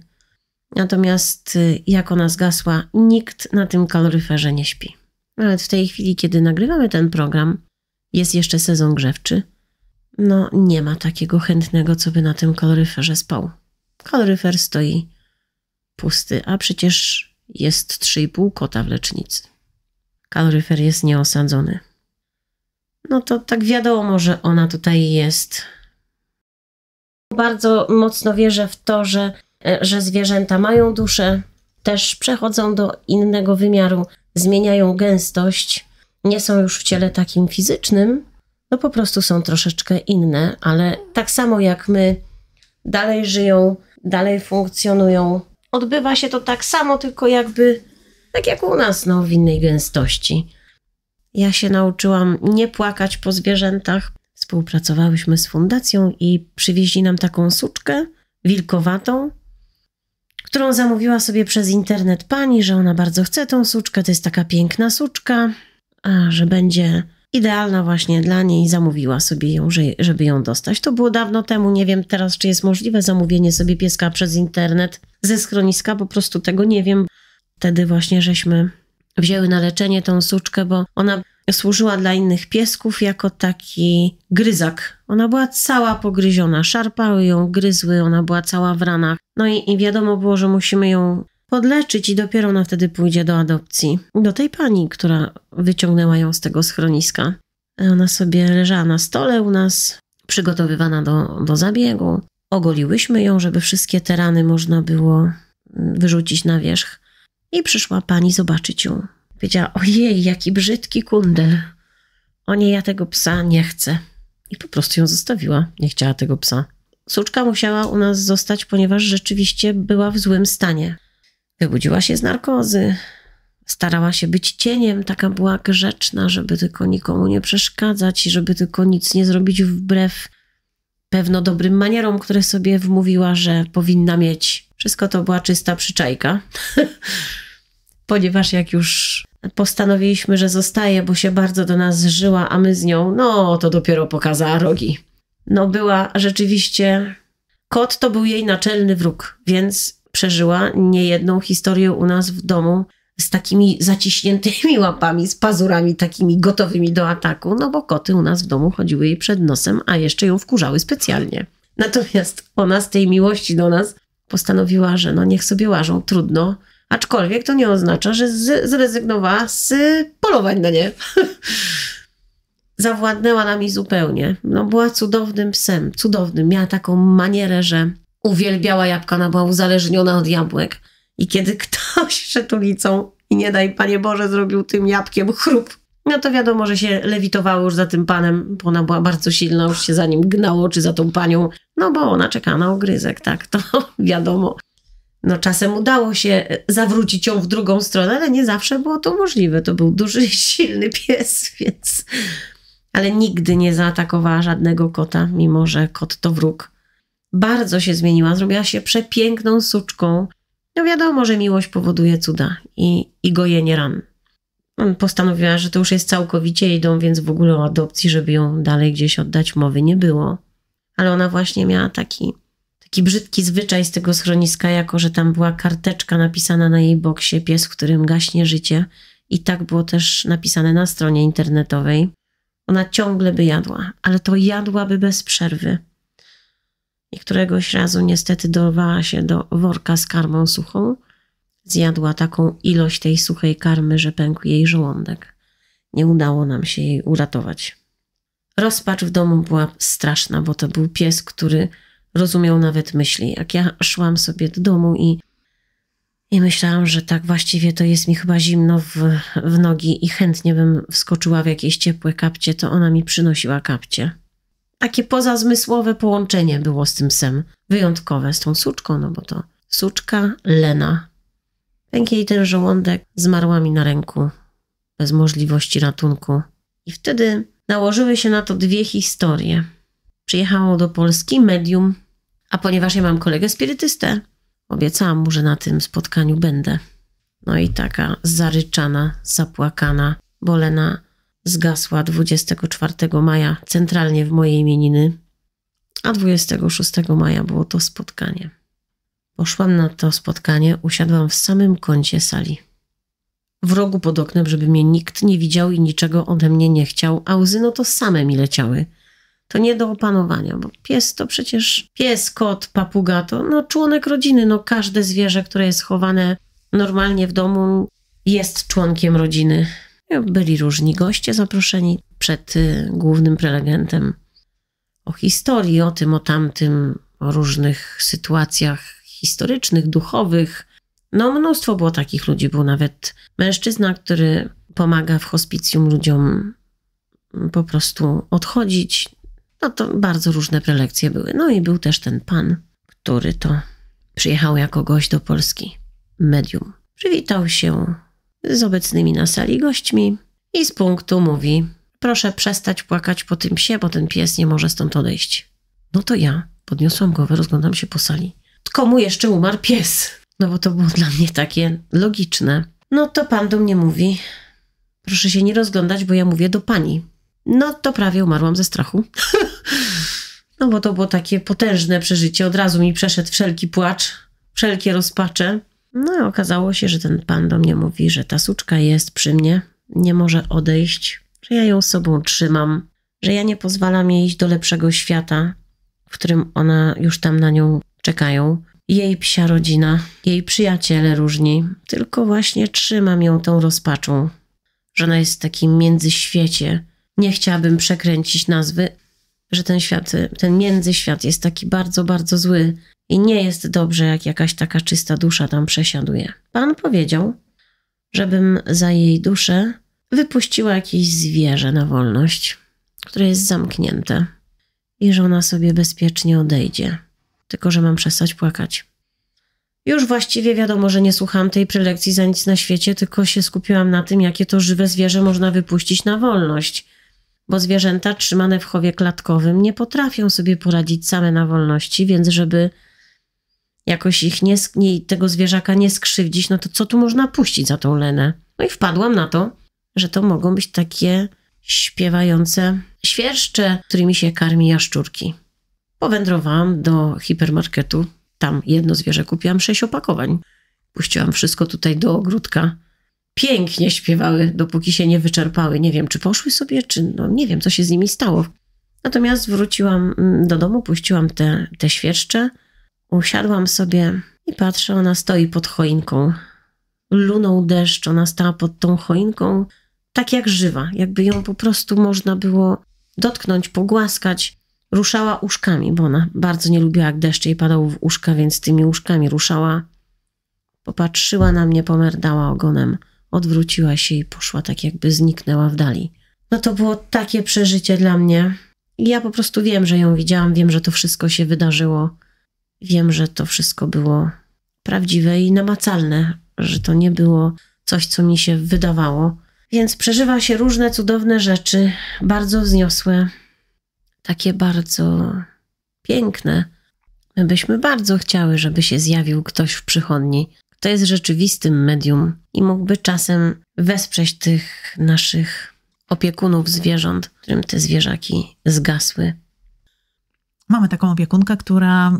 Natomiast y, jak ona zgasła, nikt na tym kaloryferze nie śpi. Nawet w tej chwili, kiedy nagrywamy ten program, jest jeszcze sezon grzewczy. No, nie ma takiego chętnego, co by na tym kaloryferze spał. Kaloryfer stoi pusty, a przecież jest 3,5 kota w lecznicy. Kaloryfer jest nieosadzony. No to tak wiadomo, że ona tutaj jest. Bardzo mocno wierzę w to, że, że zwierzęta mają duszę, też przechodzą do innego wymiaru zmieniają gęstość, nie są już w ciele takim fizycznym, no po prostu są troszeczkę inne, ale tak samo jak my dalej żyją, dalej funkcjonują. Odbywa się to tak samo, tylko jakby tak jak u nas, no w innej gęstości. Ja się nauczyłam nie płakać po zwierzętach. Współpracowałyśmy z fundacją i przywieźli nam taką suczkę wilkowatą, którą zamówiła sobie przez internet pani, że ona bardzo chce tą suczkę, to jest taka piękna suczka, a że będzie idealna właśnie dla niej, zamówiła sobie ją, żeby ją dostać. To było dawno temu, nie wiem teraz, czy jest możliwe zamówienie sobie pieska przez internet ze schroniska, po prostu tego nie wiem. Wtedy właśnie żeśmy wzięły na leczenie tą suczkę, bo ona służyła dla innych piesków jako taki gryzak. Ona była cała pogryziona, szarpały ją, gryzły, ona była cała w ranach. No i, i wiadomo było, że musimy ją podleczyć i dopiero ona wtedy pójdzie do adopcji. Do tej pani, która wyciągnęła ją z tego schroniska. Ona sobie leżała na stole u nas przygotowywana do, do zabiegu. Ogoliłyśmy ją, żeby wszystkie te rany można było mm, wyrzucić na wierzch. I przyszła pani zobaczyć ją. Powiedziała, ojej, jaki brzydki kundel. O nie, ja tego psa nie chcę. I po prostu ją zostawiła. Nie chciała tego psa. Suczka musiała u nas zostać, ponieważ rzeczywiście była w złym stanie. Wybudziła się z narkozy, starała się być cieniem, taka była grzeczna, żeby tylko nikomu nie przeszkadzać i żeby tylko nic nie zrobić wbrew pewno dobrym manierom, które sobie wmówiła, że powinna mieć. Wszystko to była czysta przyczajka, ponieważ jak już postanowiliśmy, że zostaje, bo się bardzo do nas żyła, a my z nią, no to dopiero pokazała rogi. No była rzeczywiście. Kot to był jej naczelny wróg, więc przeżyła niejedną historię u nas w domu z takimi zaciśniętymi łapami, z pazurami takimi gotowymi do ataku, no bo koty u nas w domu chodziły jej przed nosem, a jeszcze ją wkurzały specjalnie. Natomiast ona z tej miłości do nas postanowiła, że no niech sobie łażą, trudno, aczkolwiek to nie oznacza, że z, zrezygnowała z polowań na nie. Zawładnęła nami zupełnie. No była cudownym psem, cudownym. Miała taką manierę, że uwielbiała jabłka, ona była uzależniona od jabłek. I kiedy ktoś szedł ulicą i nie daj Panie Boże zrobił tym jabłkiem chrup, no to wiadomo, że się lewitowało już za tym panem, bo ona była bardzo silna, już się za nim gnało, czy za tą panią, no bo ona czeka na ogryzek, tak, to wiadomo. No czasem udało się zawrócić ją w drugą stronę, ale nie zawsze było to możliwe. To był duży, silny pies, więc... Ale nigdy nie zaatakowała żadnego kota, mimo że kot to wróg. Bardzo się zmieniła, zrobiła się przepiękną suczką, no wiadomo, że miłość powoduje cuda i, i gojenie ran. Postanowiła, że to już jest całkowicie jej dom, więc w ogóle o adopcji, żeby ją dalej gdzieś oddać, mowy nie było. Ale ona właśnie miała taki, taki brzydki zwyczaj z tego schroniska, jako że tam była karteczka napisana na jej boksie, pies, w którym gaśnie życie. I tak było też napisane na stronie internetowej. Ona ciągle by jadła, ale to jadłaby bez przerwy. I któregoś razu niestety dorwała się do worka z karmą suchą. Zjadła taką ilość tej suchej karmy, że pękł jej żołądek. Nie udało nam się jej uratować. Rozpacz w domu była straszna, bo to był pies, który rozumiał nawet myśli. Jak ja szłam sobie do domu i, i myślałam, że tak właściwie to jest mi chyba zimno w, w nogi i chętnie bym wskoczyła w jakieś ciepłe kapcie, to ona mi przynosiła kapcie. Takie pozazmysłowe połączenie było z tym psem. Wyjątkowe z tą suczką, no bo to suczka Lena. Pękł jej ten żołądek, zmarła mi na ręku, bez możliwości ratunku. I wtedy nałożyły się na to dwie historie. Przyjechało do Polski medium, a ponieważ ja mam kolegę spirytystę, obiecałam mu, że na tym spotkaniu będę. No i taka zaryczana, zapłakana, bo Lena zgasła 24 maja centralnie w mojej imieniny, a 26 maja było to spotkanie. Poszłam na to spotkanie, usiadłam w samym kącie sali. W rogu pod oknem, żeby mnie nikt nie widział i niczego ode mnie nie chciał, a łzy no to same mi leciały. To nie do opanowania, bo pies to przecież pies, kot, papuga to no członek rodziny, no każde zwierzę, które jest chowane normalnie w domu jest członkiem rodziny. Byli różni goście zaproszeni przed y, głównym prelegentem o historii, o tym, o tamtym, o różnych sytuacjach historycznych, duchowych. No, mnóstwo było takich ludzi. Był nawet mężczyzna, który pomaga w hospicjum ludziom po prostu odchodzić. No to bardzo różne prelekcje były. No i był też ten pan, który to przyjechał jako gość do Polski, medium. Przywitał się z obecnymi na sali gośćmi i z punktu mówi: Proszę przestać płakać po tym psie, bo ten pies nie może stąd odejść. No to ja podniosłam głowę, rozglądam się po sali. Komu jeszcze umarł pies? No bo to było dla mnie takie logiczne. No to pan do mnie mówi: Proszę się nie rozglądać, bo ja mówię do pani. No to prawie umarłam ze strachu. no bo to było takie potężne przeżycie. Od razu mi przeszedł wszelki płacz, wszelkie rozpacze. No i okazało się, że ten pan do mnie mówi, że ta suczka jest przy mnie, nie może odejść, że ja ją sobą trzymam, że ja nie pozwalam jej iść do lepszego świata, w którym ona już tam na nią czekają. Jej psia rodzina, jej przyjaciele różni, tylko właśnie trzymam ją tą rozpaczą, że ona jest w takim międzyświecie. Nie chciałabym przekręcić nazwy, że ten świat, ten międzyświat jest taki bardzo, bardzo zły i nie jest dobrze, jak jakaś taka czysta dusza tam przesiaduje. Pan powiedział, żebym za jej duszę wypuściła jakieś zwierzę na wolność, które jest zamknięte i że ona sobie bezpiecznie odejdzie. Tylko, że mam przestać płakać. Już właściwie wiadomo, że nie słuchałam tej prelekcji za nic na świecie, tylko się skupiłam na tym, jakie to żywe zwierzę można wypuścić na wolność. Bo zwierzęta trzymane w chowie klatkowym nie potrafią sobie poradzić same na wolności, więc żeby jakoś ich nie, nie, tego zwierzaka nie skrzywdzić, no to co tu można puścić za tą lenę? No i wpadłam na to, że to mogą być takie śpiewające świerszcze, którymi się karmi jaszczurki. Powędrowałam do hipermarketu, tam jedno zwierzę kupiłam, sześć opakowań. Puściłam wszystko tutaj do ogródka. Pięknie śpiewały, dopóki się nie wyczerpały. Nie wiem, czy poszły sobie, czy no nie wiem, co się z nimi stało. Natomiast wróciłam mm, do domu, puściłam te, te świerszcze, usiadłam sobie i patrzę, ona stoi pod choinką. Lunął deszcz, ona stała pod tą choinką, tak jak żywa, jakby ją po prostu można było dotknąć, pogłaskać. Ruszała uszkami, bo ona bardzo nie lubiła, jak deszcz jej padał w uszka, więc tymi uszkami ruszała. Popatrzyła na mnie, pomerdała ogonem, odwróciła się i poszła tak, jakby zniknęła w dali. No to było takie przeżycie dla mnie. I ja po prostu wiem, że ją widziałam, wiem, że to wszystko się wydarzyło. Wiem, że to wszystko było prawdziwe i namacalne, że to nie było coś, co mi się wydawało. Więc przeżywa się różne cudowne rzeczy, bardzo wzniosłe, takie bardzo piękne. My byśmy bardzo chciały, żeby się zjawił ktoś w przychodni, kto jest rzeczywistym medium i mógłby czasem wesprzeć tych naszych opiekunów zwierząt, którym te zwierzaki zgasły. Mamy taką opiekunkę, która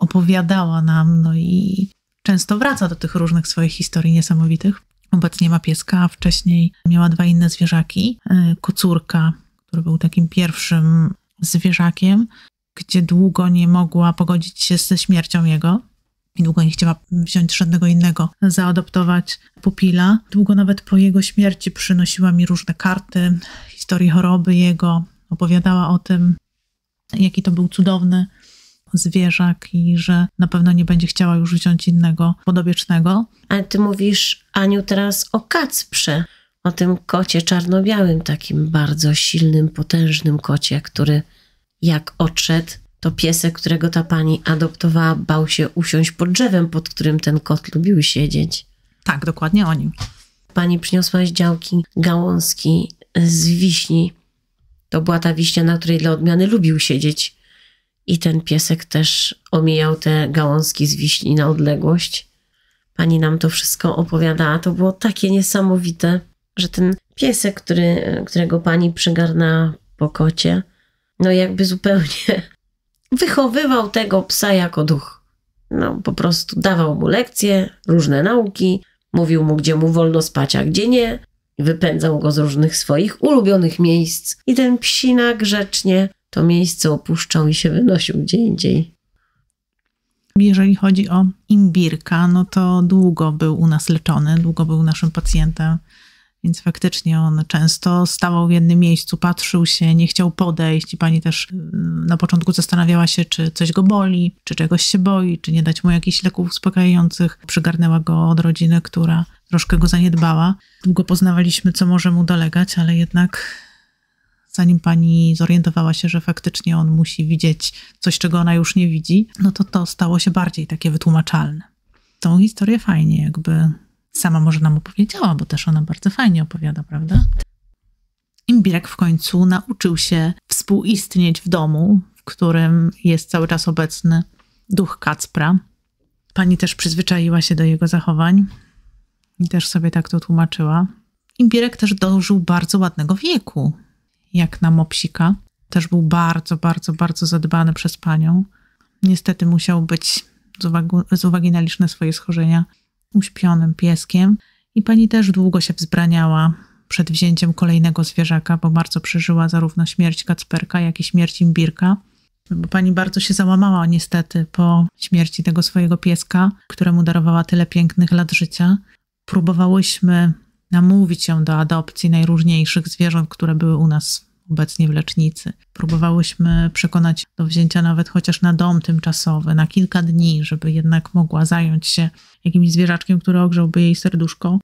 opowiadała nam, no i często wraca do tych różnych swoich historii niesamowitych. Obecnie ma pieska, a wcześniej miała dwa inne zwierzaki. E, kocurka, który był takim pierwszym zwierzakiem, gdzie długo nie mogła pogodzić się ze śmiercią jego i długo nie chciała wziąć żadnego innego, zaadoptować pupila. Długo nawet po jego śmierci przynosiła mi różne karty, historii choroby jego, opowiadała o tym, jaki to był cudowny zwierzak i że na pewno nie będzie chciała już wziąć innego podobiecznego. Ale ty mówisz, Aniu, teraz o kacprze, o tym kocie czarno-białym, takim bardzo silnym, potężnym kocie, który jak odszedł, to piesek, którego ta pani adoptowała, bał się usiąść pod drzewem, pod którym ten kot lubił siedzieć. Tak, dokładnie o nim. Pani przyniosła z działki gałązki z wiśni. To była ta wiśnia, na której dla odmiany lubił siedzieć i ten piesek też omijał te gałązki z wiśni na odległość. Pani nam to wszystko opowiadała. To było takie niesamowite, że ten piesek, który, którego pani przygarnęła po kocie, no jakby zupełnie wychowywał tego psa jako duch. No po prostu dawał mu lekcje, różne nauki, mówił mu, gdzie mu wolno spać, a gdzie nie. Wypędzał go z różnych swoich ulubionych miejsc i ten psina grzecznie to miejsce opuszczał i się wynosił gdzie indziej. Jeżeli chodzi o imbirka, no to długo był u nas leczony, długo był naszym pacjentem, więc faktycznie on często stawał w jednym miejscu, patrzył się, nie chciał podejść i pani też mm, na początku zastanawiała się, czy coś go boli, czy czegoś się boi, czy nie dać mu jakichś leków uspokajających. Przygarnęła go od rodziny, która troszkę go zaniedbała. Długo poznawaliśmy, co może mu dolegać, ale jednak zanim pani zorientowała się, że faktycznie on musi widzieć coś, czego ona już nie widzi, no to to stało się bardziej takie wytłumaczalne. Tą historię fajnie jakby sama może nam opowiedziała, bo też ona bardzo fajnie opowiada, prawda? Imbirek w końcu nauczył się współistnieć w domu, w którym jest cały czas obecny duch Kacpra. Pani też przyzwyczaiła się do jego zachowań i też sobie tak to tłumaczyła. Imbirek też dożył bardzo ładnego wieku jak na mopsika. Też był bardzo, bardzo, bardzo zadbany przez panią. Niestety musiał być, z uwagi, z uwagi na liczne swoje schorzenia, uśpionym pieskiem. I pani też długo się wzbraniała przed wzięciem kolejnego zwierzaka, bo bardzo przeżyła zarówno śmierć Kacperka, jak i śmierć Imbirka. Bo pani bardzo się załamała niestety po śmierci tego swojego pieska, któremu darowała tyle pięknych lat życia. Próbowałyśmy namówić ją do adopcji najróżniejszych zwierząt, które były u nas obecnie w lecznicy. Próbowałyśmy przekonać do wzięcia nawet chociaż na dom tymczasowy, na kilka dni, żeby jednak mogła zająć się jakimś zwierzaczkiem, który ogrzałby jej serduszko.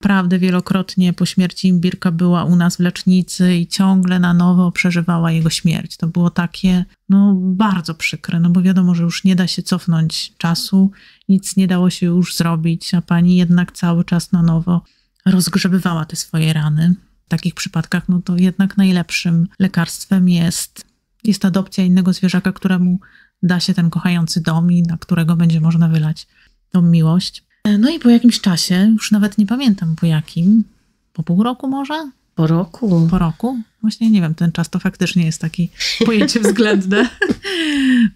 Naprawdę wielokrotnie po śmierci Imbirka była u nas w lecznicy i ciągle na nowo przeżywała jego śmierć. To było takie, no bardzo przykre, no bo wiadomo, że już nie da się cofnąć czasu, nic nie dało się już zrobić, a pani jednak cały czas na nowo rozgrzebywała te swoje rany. W takich przypadkach, no to jednak najlepszym lekarstwem jest, jest adopcja innego zwierzaka, któremu da się ten kochający dom i na którego będzie można wylać tą miłość. No i po jakimś czasie, już nawet nie pamiętam po jakim, po pół roku może? Po roku. Po roku? Właśnie nie wiem, ten czas to faktycznie jest taki pojęcie względne.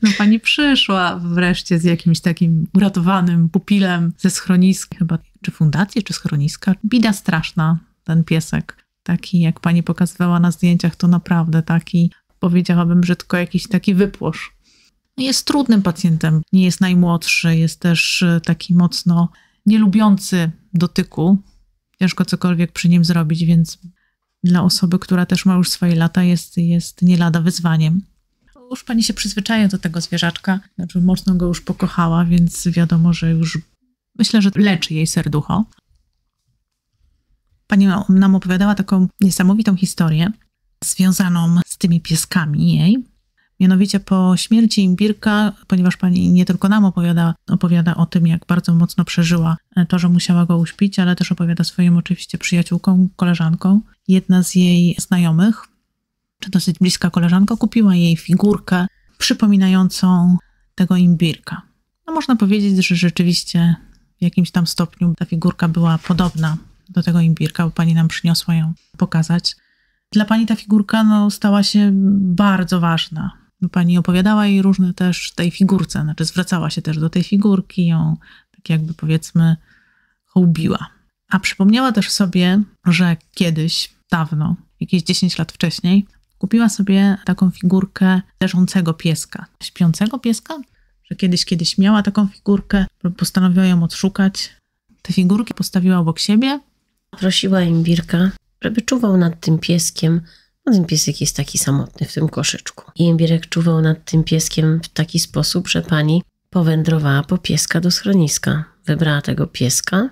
No pani przyszła wreszcie z jakimś takim uratowanym pupilem ze schroniska, chyba czy fundacji, czy schroniska. Bida straszna, ten piesek. Taki, jak pani pokazywała na zdjęciach, to naprawdę taki, powiedziałabym brzydko, jakiś taki wypłosz jest trudnym pacjentem, nie jest najmłodszy, jest też e, taki mocno nielubiący dotyku. Ciężko cokolwiek przy nim zrobić, więc dla osoby, która też ma już swoje lata, jest, jest nie lada wyzwaniem. Już pani się przyzwyczaja do tego zwierzaczka, znaczy mocno go już pokochała, więc wiadomo, że już myślę, że leczy jej serducho. Pani nam opowiadała taką niesamowitą historię związaną z tymi pieskami jej. Mianowicie po śmierci Imbirka, ponieważ pani nie tylko nam opowiada, opowiada o tym, jak bardzo mocno przeżyła to, że musiała go uśpić, ale też opowiada swoim oczywiście przyjaciółkom, koleżankom. Jedna z jej znajomych, czy dosyć bliska koleżanka, kupiła jej figurkę przypominającą tego Imbirka. No można powiedzieć, że rzeczywiście w jakimś tam stopniu ta figurka była podobna do tego Imbirka, bo pani nam przyniosła ją pokazać. Dla pani ta figurka no, stała się bardzo ważna Pani opowiadała jej różne też tej figurce, znaczy zwracała się też do tej figurki, ją tak jakby powiedzmy hołbiła. A przypomniała też sobie, że kiedyś, dawno, jakieś 10 lat wcześniej, kupiła sobie taką figurkę leżącego pieska, śpiącego pieska, że kiedyś, kiedyś miała taką figurkę, postanowiła ją odszukać. Te figurki postawiła obok siebie. Prosiła Imbirka, żeby czuwał nad tym pieskiem, ten piesek jest taki samotny w tym koszyczku. I Imbirek czuwał nad tym pieskiem w taki sposób, że pani powędrowała po pieska do schroniska. Wybrała tego pieska,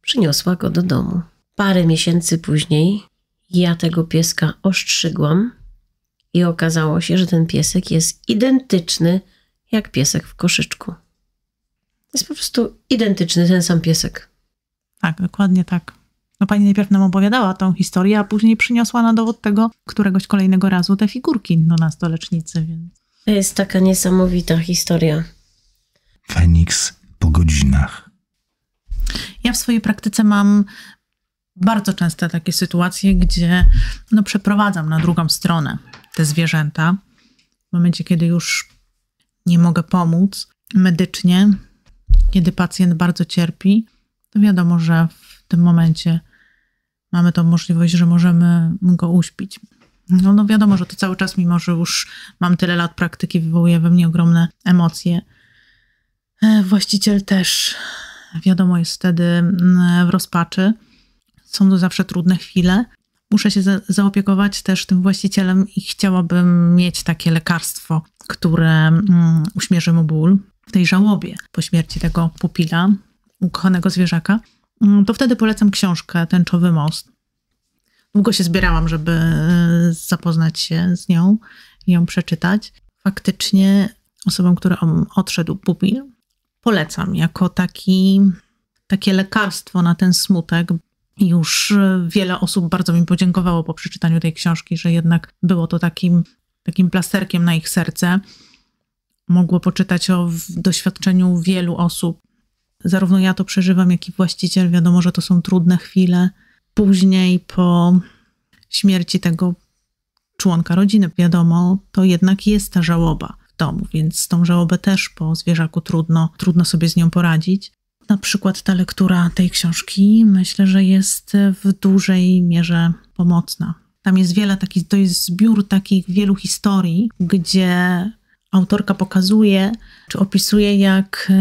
przyniosła go do domu. Parę miesięcy później ja tego pieska ostrzygłam i okazało się, że ten piesek jest identyczny jak piesek w koszyczku. Jest po prostu identyczny ten sam piesek. Tak, dokładnie tak. No pani najpierw nam opowiadała tą historię, a później przyniosła na dowód tego któregoś kolejnego razu te figurki do nas do lecznicy, więc... To jest taka niesamowita historia. Feniks po godzinach. Ja w swojej praktyce mam bardzo często takie sytuacje, gdzie no, przeprowadzam na drugą stronę te zwierzęta. W momencie, kiedy już nie mogę pomóc medycznie, kiedy pacjent bardzo cierpi, to wiadomo, że w tym momencie mamy tą możliwość, że możemy go uśpić. No, no wiadomo, że to cały czas, mimo że już mam tyle lat praktyki, wywołuje we mnie ogromne emocje. E, właściciel też, wiadomo, jest wtedy mm, w rozpaczy. Są to zawsze trudne chwile. Muszę się za zaopiekować też tym właścicielem i chciałabym mieć takie lekarstwo, które mm, uśmierzy mu ból w tej żałobie po śmierci tego pupila, ukochanego zwierzaka. Mm, to wtedy polecam książkę Tęczowy Most. Długo się zbierałam, żeby e, zapoznać się z nią i ją przeczytać. Faktycznie osobom, które odszedł pupil, polecam jako taki, takie lekarstwo na ten smutek. Już wiele osób bardzo mi podziękowało po przeczytaniu tej książki, że jednak było to takim, takim plasterkiem na ich serce. Mogło poczytać o doświadczeniu wielu osób, zarówno ja to przeżywam, jak i właściciel. Wiadomo, że to są trudne chwile. Później, po śmierci tego członka rodziny, wiadomo, to jednak jest ta żałoba w domu, więc tą żałobę też po zwierzaku trudno, trudno sobie z nią poradzić. Na przykład ta lektura tej książki myślę, że jest w dużej mierze pomocna. Tam jest wiele takich, to jest zbiór takich wielu historii, gdzie autorka pokazuje, czy opisuje, jak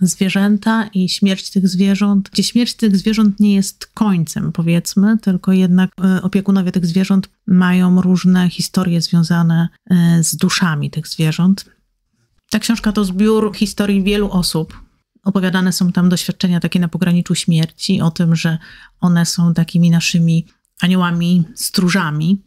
zwierzęta i śmierć tych zwierząt, gdzie śmierć tych zwierząt nie jest końcem, powiedzmy, tylko jednak e, opiekunowie tych zwierząt mają różne historie związane e, z duszami tych zwierząt. Ta książka to zbiór historii wielu osób. Opowiadane są tam doświadczenia takie na pograniczu śmierci, o tym, że one są takimi naszymi aniołami, stróżami,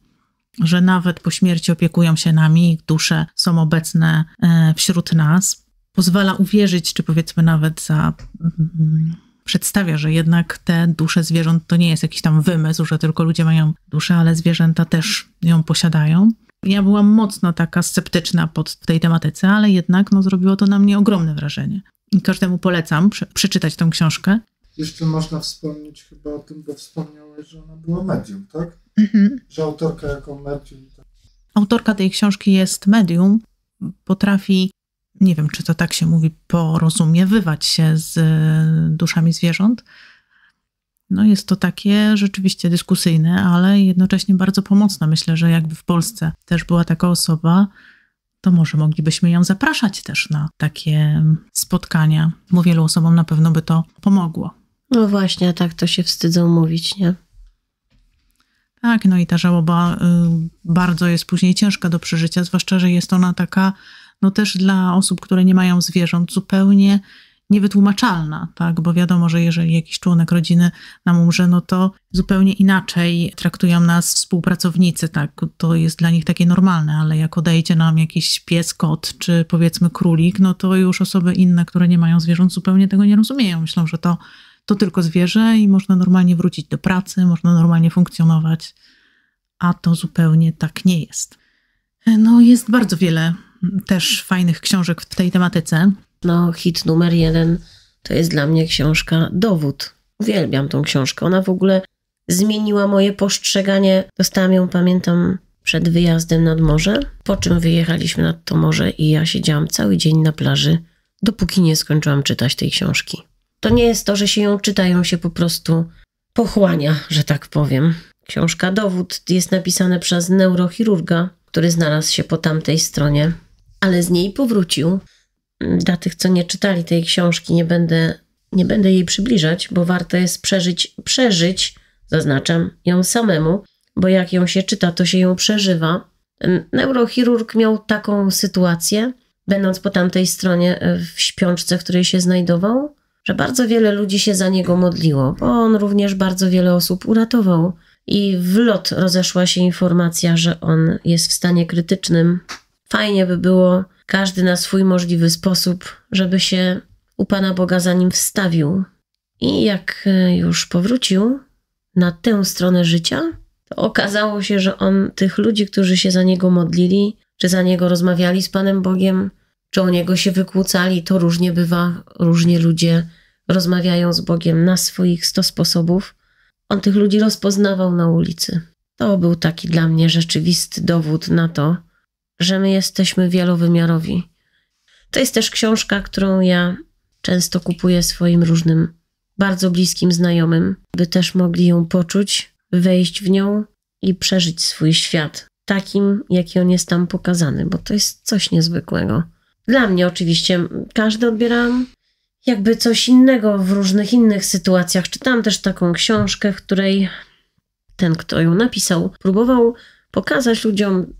że nawet po śmierci opiekują się nami, ich dusze są obecne e, wśród nas. Pozwala uwierzyć, czy powiedzmy nawet za. Mm, przedstawia, że jednak te dusze zwierząt to nie jest jakiś tam wymysł, że tylko ludzie mają duszę, ale zwierzęta też ją posiadają. Ja byłam mocno taka sceptyczna pod tej tematyce, ale jednak no, zrobiło to na mnie ogromne wrażenie. I każdemu polecam przeczytać tę książkę. Jeszcze można wspomnieć chyba o tym, bo wspomniałeś, że ona była medium, tak? Mhm. Że autorka jako medium. Autorka tej książki jest medium, potrafi, nie wiem czy to tak się mówi, porozumiewywać się z duszami zwierząt. No jest to takie rzeczywiście dyskusyjne, ale jednocześnie bardzo pomocne. Myślę, że jakby w Polsce też była taka osoba, to może moglibyśmy ją zapraszać też na takie spotkania, bo wielu osobom na pewno by to pomogło. No właśnie, tak to się wstydzą mówić, nie? Tak, no i ta żałoba y, bardzo jest później ciężka do przeżycia, zwłaszcza, że jest ona taka, no też dla osób, które nie mają zwierząt, zupełnie niewytłumaczalna, tak? Bo wiadomo, że jeżeli jakiś członek rodziny nam umrze, no to zupełnie inaczej traktują nas współpracownicy, tak? To jest dla nich takie normalne, ale jak odejdzie nam jakiś pies, kot, czy powiedzmy królik, no to już osoby inne, które nie mają zwierząt, zupełnie tego nie rozumieją. Myślą, że to to tylko zwierzę i można normalnie wrócić do pracy, można normalnie funkcjonować, a to zupełnie tak nie jest. No, jest bardzo wiele też fajnych książek w tej tematyce. No, hit numer jeden to jest dla mnie książka Dowód. Uwielbiam tą książkę. Ona w ogóle zmieniła moje postrzeganie. Dostałam ją, pamiętam, przed wyjazdem nad morze, po czym wyjechaliśmy nad to morze i ja siedziałam cały dzień na plaży, dopóki nie skończyłam czytać tej książki. To nie jest to, że się ją czyta, ją się po prostu pochłania, że tak powiem. Książka Dowód jest napisana przez neurochirurga, który znalazł się po tamtej stronie, ale z niej powrócił. Dla tych, co nie czytali tej książki, nie będę, nie będę jej przybliżać, bo warto jest przeżyć, przeżyć, zaznaczam, ją samemu, bo jak ją się czyta, to się ją przeżywa. Neurochirurg miał taką sytuację, będąc po tamtej stronie w śpiączce, w której się znajdował, że bardzo wiele ludzi się za niego modliło, bo on również bardzo wiele osób uratował. I w lot rozeszła się informacja, że on jest w stanie krytycznym. Fajnie by było każdy na swój możliwy sposób, żeby się u Pana Boga za nim wstawił. I jak e, już powrócił na tę stronę życia, to okazało się, że on tych ludzi, którzy się za niego modlili, czy za niego rozmawiali z Panem Bogiem, czy o niego się wykłócali, to różnie bywa, różnie ludzie rozmawiają z Bogiem na swoich sto sposobów. On tych ludzi rozpoznawał na ulicy. To był taki dla mnie rzeczywisty dowód na to, że my jesteśmy wielowymiarowi. To jest też książka, którą ja często kupuję swoim różnym bardzo bliskim znajomym, by też mogli ją poczuć, wejść w nią i przeżyć swój świat takim, jaki on jest tam pokazany, bo to jest coś niezwykłego. Dla mnie oczywiście każdy odbieram jakby coś innego w różnych innych sytuacjach. Czytałam też taką książkę, w której ten, kto ją napisał, próbował pokazać ludziom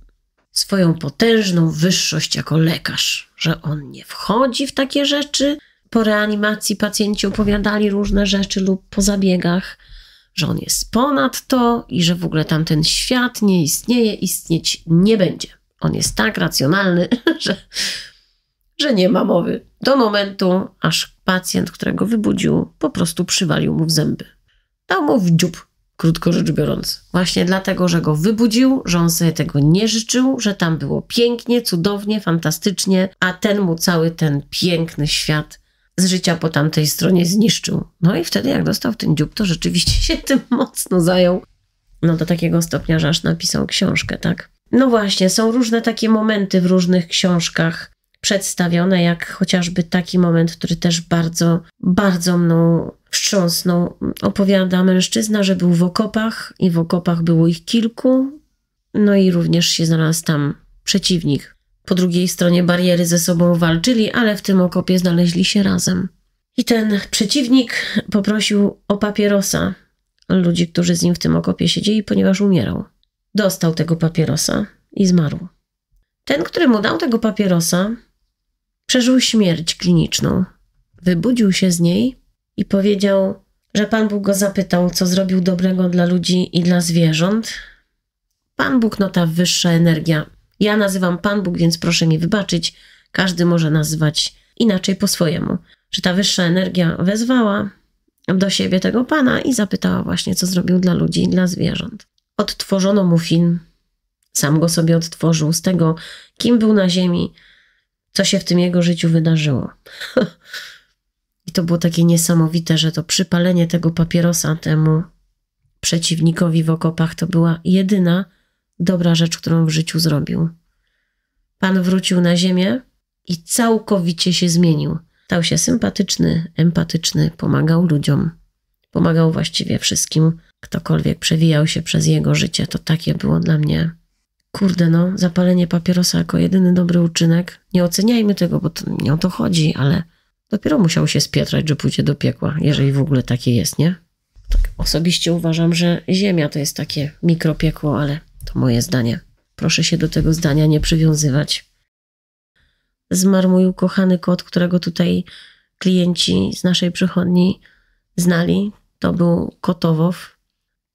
swoją potężną wyższość jako lekarz, że on nie wchodzi w takie rzeczy. Po reanimacji pacjenci opowiadali różne rzeczy lub po zabiegach, że on jest ponad to i że w ogóle tamten świat nie istnieje, istnieć nie będzie. On jest tak racjonalny, że że nie ma mowy. Do momentu, aż pacjent, którego wybudził, po prostu przywalił mu w zęby. Dał mu w dziób, krótko rzecz biorąc. Właśnie dlatego, że go wybudził, że on sobie tego nie życzył, że tam było pięknie, cudownie, fantastycznie, a ten mu cały ten piękny świat z życia po tamtej stronie zniszczył. No i wtedy, jak dostał ten dziób, to rzeczywiście się tym mocno zajął. No do takiego stopnia, że aż napisał książkę, tak? No właśnie, są różne takie momenty w różnych książkach przedstawione, jak chociażby taki moment, który też bardzo, bardzo mną wstrząsnął. Opowiada mężczyzna, że był w okopach i w okopach było ich kilku, no i również się znalazł tam przeciwnik. po drugiej stronie bariery ze sobą walczyli, ale w tym okopie znaleźli się razem. I ten przeciwnik poprosił o papierosa ludzi, którzy z nim w tym okopie siedzieli, ponieważ umierał. Dostał tego papierosa i zmarł. Ten, który mu dał tego papierosa, przeżył śmierć kliniczną. Wybudził się z niej i powiedział, że Pan Bóg go zapytał, co zrobił dobrego dla ludzi i dla zwierząt. Pan Bóg, no ta wyższa energia. Ja nazywam Pan Bóg, więc proszę mi wybaczyć. Każdy może nazywać inaczej po swojemu. Że ta wyższa energia wezwała do siebie tego Pana i zapytała właśnie, co zrobił dla ludzi i dla zwierząt. Odtworzono mu film. Sam go sobie odtworzył z tego, kim był na ziemi, co się w tym jego życiu wydarzyło. I to było takie niesamowite, że to przypalenie tego papierosa temu przeciwnikowi w okopach to była jedyna dobra rzecz, którą w życiu zrobił. Pan wrócił na ziemię i całkowicie się zmienił. Stał się sympatyczny, empatyczny, pomagał ludziom. Pomagał właściwie wszystkim, ktokolwiek przewijał się przez jego życie. To takie było dla mnie. Kurde, no, zapalenie papierosa jako jedyny dobry uczynek. Nie oceniajmy tego, bo to nie o to chodzi, ale dopiero musiał się spietrać, że pójdzie do piekła, jeżeli w ogóle takie jest, nie? Tak osobiście uważam, że Ziemia to jest takie mikropiekło, ale to moje zdanie. Proszę się do tego zdania nie przywiązywać. Zmarł mój ukochany kot, którego tutaj klienci z naszej przychodni znali. To był Kotowow.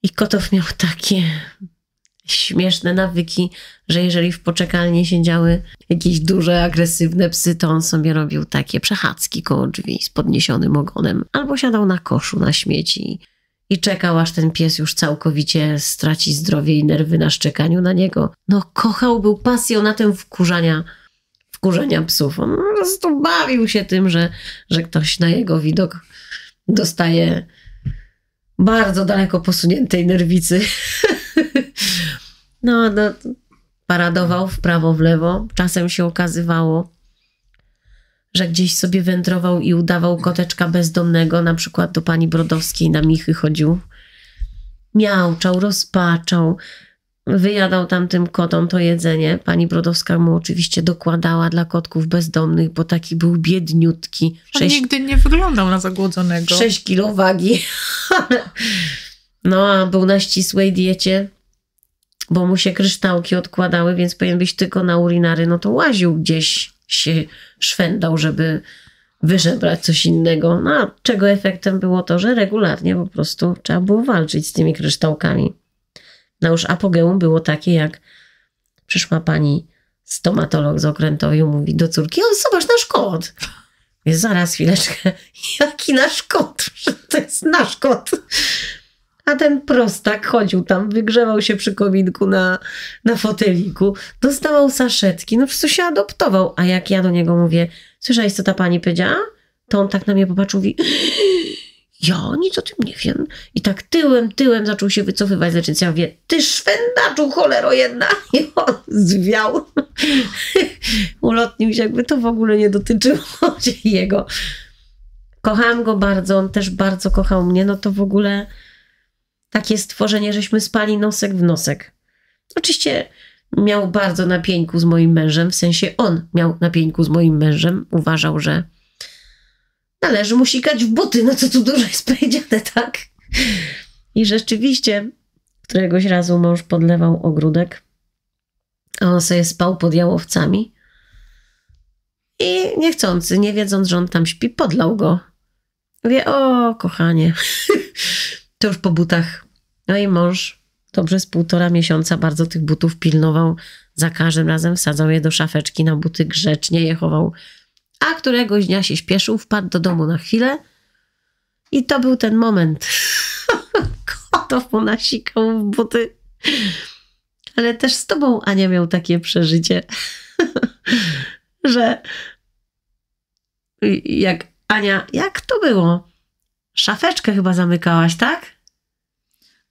I Kotow miał takie śmieszne nawyki, że jeżeli w poczekalni siedziały jakieś duże, agresywne psy, to on sobie robił takie przechadzki koło drzwi z podniesionym ogonem. Albo siadał na koszu na śmieci i czekał, aż ten pies już całkowicie straci zdrowie i nerwy na szczekaniu na niego. No kochał, był pasjonatem wkurzania, wkurzania psów. On po prostu bawił się tym, że, że ktoś na jego widok dostaje bardzo daleko posuniętej nerwicy. no, no, paradował w prawo, w lewo. Czasem się okazywało, że gdzieś sobie wędrował i udawał koteczka bezdomnego, na przykład do pani Brodowskiej na michy chodził. Miałczał, rozpaczał, wyjadał tamtym kotom to jedzenie. Pani Brodowska mu oczywiście dokładała dla kotków bezdomnych, bo taki był biedniutki. On Sześć... nigdy nie wyglądał na zagłodzonego. 6 kilo wagi. no, a był na ścisłej diecie, bo mu się kryształki odkładały, więc powinien być tylko na urinary. No to łaził gdzieś, się szwendał, żeby wyżebrać coś innego. No, a czego efektem było to, że regularnie po prostu trzeba było walczyć z tymi kryształkami. No już apogeum było takie, jak przyszła pani stomatolog z okrętowiu, mówi do córki, o zobacz nasz kot. Jest zaraz chwileczkę, jaki nasz kot? To jest nasz kot. A ten prostak chodził tam, wygrzewał się przy kominku na, na foteliku, dostawał saszetki, no po prostu się adoptował. A jak ja do niego mówię, słyszałeś co ta pani powiedziała? To on tak na mnie popatrzył, mówi, ja nic o tym nie wiem. I tak tyłem, tyłem zaczął się wycofywać z lecznicy. Ja mówię, ty szwendaczu, cholero jedna. I on zwiał. Ulotnił się, jakby to w ogóle nie dotyczyło jego. Kochałam go bardzo, on też bardzo kochał mnie. No to w ogóle takie stworzenie, żeśmy spali nosek w nosek. Oczywiście miał bardzo na pieńku z moim mężem, w sensie on miał na pieńku z moim mężem. Uważał, że należy mu sikać w buty, no co tu dużo jest powiedziane, tak? I rzeczywiście któregoś razu mąż podlewał ogródek, a on sobie spał pod jałowcami i niechcący, nie wiedząc, że on tam śpi, podlał go. Wie, o kochanie, to już po butach. No i mąż to przez półtora miesiąca bardzo tych butów pilnował. Za każdym razem wsadzał je do szafeczki na buty, grzecznie je chował a któregoś dnia się śpieszył, wpadł do domu na chwilę i to był ten moment. Kotow mu nasikał w buty. Ale też z tobą Ania miał takie przeżycie, że jak Ania, jak to było? Szafeczkę chyba zamykałaś, tak?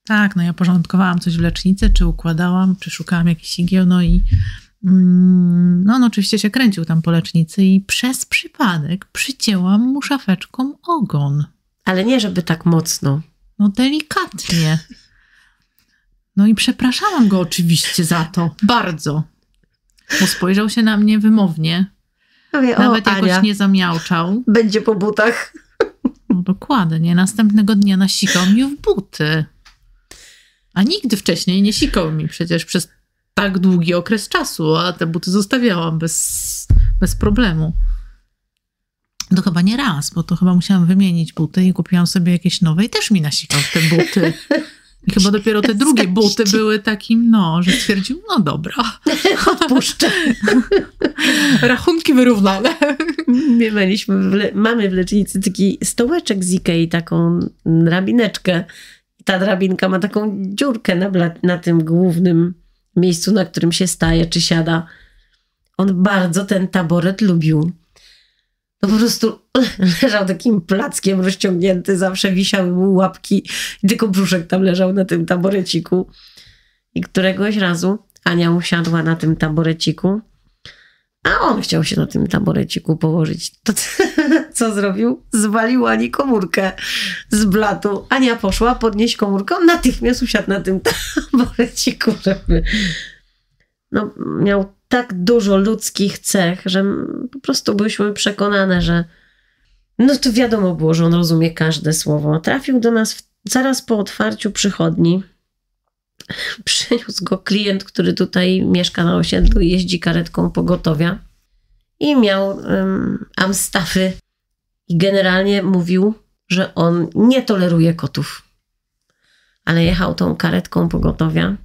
Tak, no ja porządkowałam coś w lecznicy, czy układałam, czy szukałam jakichś igieł, no i Mm, no on oczywiście się kręcił tam po lecznicy i przez przypadek przycięłam mu szafeczką ogon. Ale nie, żeby tak mocno. No delikatnie. No i przepraszałam go oczywiście za to. Bardzo. Bo spojrzał się na mnie wymownie. Mówię, Nawet o, jakoś Ania, nie zamiałczał. Będzie po butach. No dokładnie. Następnego dnia nasikał mi w buty. A nigdy wcześniej nie sikał mi przecież przez tak długi okres czasu, a te buty zostawiałam bez, bez problemu. To chyba nie raz, bo to chyba musiałam wymienić buty i kupiłam sobie jakieś nowe i też mi nasikał te buty. I chyba dopiero te drugie buty były takim, no, że stwierdził, no dobra. Odpuszczę. Rachunki wyrównane. My mieliśmy w mamy w lecznicy taki stołeczek z Ikei, taką drabineczkę. Ta drabinka ma taką dziurkę na, na tym głównym miejscu, na którym się staje czy siada. On bardzo ten taboret lubił to po prostu leżał takim plackiem rozciągnięty, zawsze wisiały mu łapki i tylko brzuszek tam leżał na tym taboreciku. I któregoś razu Ania usiadła na tym taboreciku, a on chciał się na tym taboreciku położyć. To co zrobił? Zwalił Ani komórkę z blatu. Ania poszła podnieść komórkę, on natychmiast usiadł na tym taboreciku, żeby... No, miał tak dużo ludzkich cech, że po prostu byliśmy przekonane, że no to wiadomo było, że on rozumie każde słowo. Trafił do nas w, zaraz po otwarciu przychodni. Przyniósł go klient, który tutaj mieszka na osiedlu i jeździ karetką pogotowia. I miał um, amstafy. I generalnie mówił, że on nie toleruje kotów. Ale jechał tą karetką pogotowia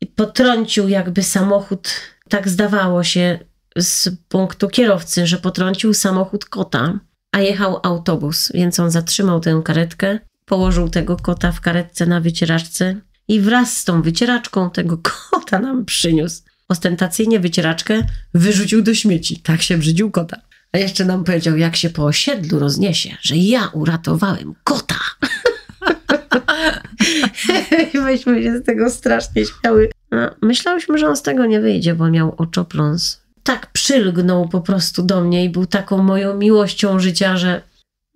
i potrącił jakby samochód tak zdawało się z punktu kierowcy, że potrącił samochód kota, a jechał autobus, więc on zatrzymał tę karetkę, położył tego kota w karetce na wycieraczce i wraz z tą wycieraczką tego kota nam przyniósł. Ostentacyjnie wycieraczkę wyrzucił do śmieci. Tak się brzydził kota. A jeszcze nam powiedział, jak się po osiedlu rozniesie, że ja uratowałem kota. Myśmy się z tego strasznie śmiały. No, myślałyśmy, że on z tego nie wyjdzie, bo miał oczopląs. Tak przylgnął po prostu do mnie i był taką moją miłością życia, że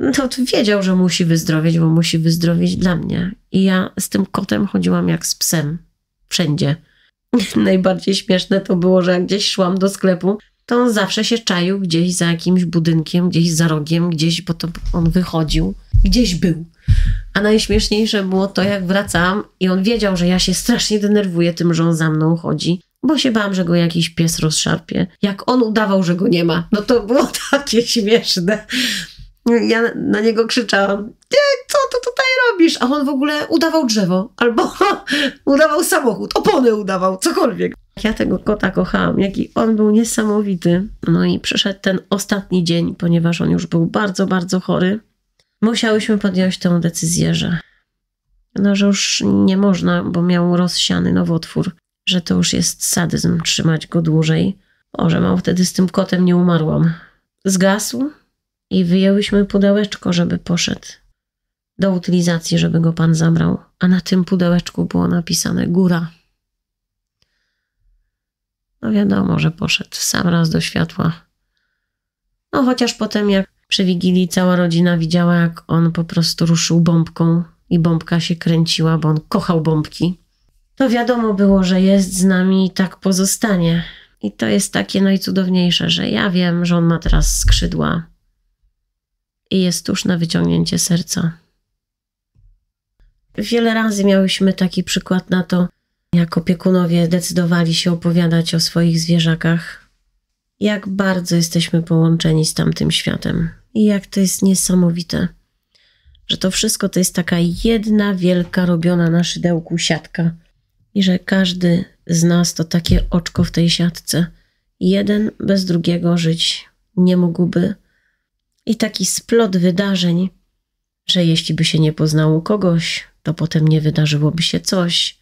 no, wiedział, że musi wyzdrowieć, bo musi wyzdrowieć dla mnie. I ja z tym kotem chodziłam jak z psem. Wszędzie. Najbardziej śmieszne to było, że jak gdzieś szłam do sklepu, to on zawsze się czaił gdzieś za jakimś budynkiem, gdzieś za rogiem, gdzieś, bo to on wychodził. Gdzieś był. A najśmieszniejsze było to, jak wracałam i on wiedział, że ja się strasznie denerwuję tym, że on za mną chodzi, bo się bałam, że go jakiś pies rozszarpie. Jak on udawał, że go nie ma, no to było takie śmieszne. Ja na niego krzyczałam, co ty tutaj robisz? A on w ogóle udawał drzewo, albo udawał samochód, opony udawał, cokolwiek. Ja tego kota kochałam, jaki on był niesamowity. No i przyszedł ten ostatni dzień, ponieważ on już był bardzo, bardzo chory musiałyśmy podjąć tę decyzję, że, no, że już nie można, bo miał rozsiany nowotwór, że to już jest sadyzm trzymać go dłużej. Boże, mam wtedy z tym kotem nie umarłam. Zgasł i wyjęłyśmy pudełeczko, żeby poszedł do utylizacji, żeby go pan zabrał. A na tym pudełeczku było napisane góra. No wiadomo, że poszedł sam raz do światła. No chociaż potem jak przy Wigilii cała rodzina widziała, jak on po prostu ruszył bombką i bombka się kręciła, bo on kochał bombki. To wiadomo było, że jest z nami i tak pozostanie. I to jest takie najcudowniejsze, że ja wiem, że on ma teraz skrzydła i jest tuż na wyciągnięcie serca. Wiele razy miałyśmy taki przykład na to, jak opiekunowie decydowali się opowiadać o swoich zwierzakach, jak bardzo jesteśmy połączeni z tamtym światem. I jak to jest niesamowite, że to wszystko to jest taka jedna wielka, robiona na szydełku siatka. I że każdy z nas to takie oczko w tej siatce. Jeden bez drugiego żyć nie mógłby. I taki splot wydarzeń, że jeśli by się nie poznało kogoś, to potem nie wydarzyłoby się coś.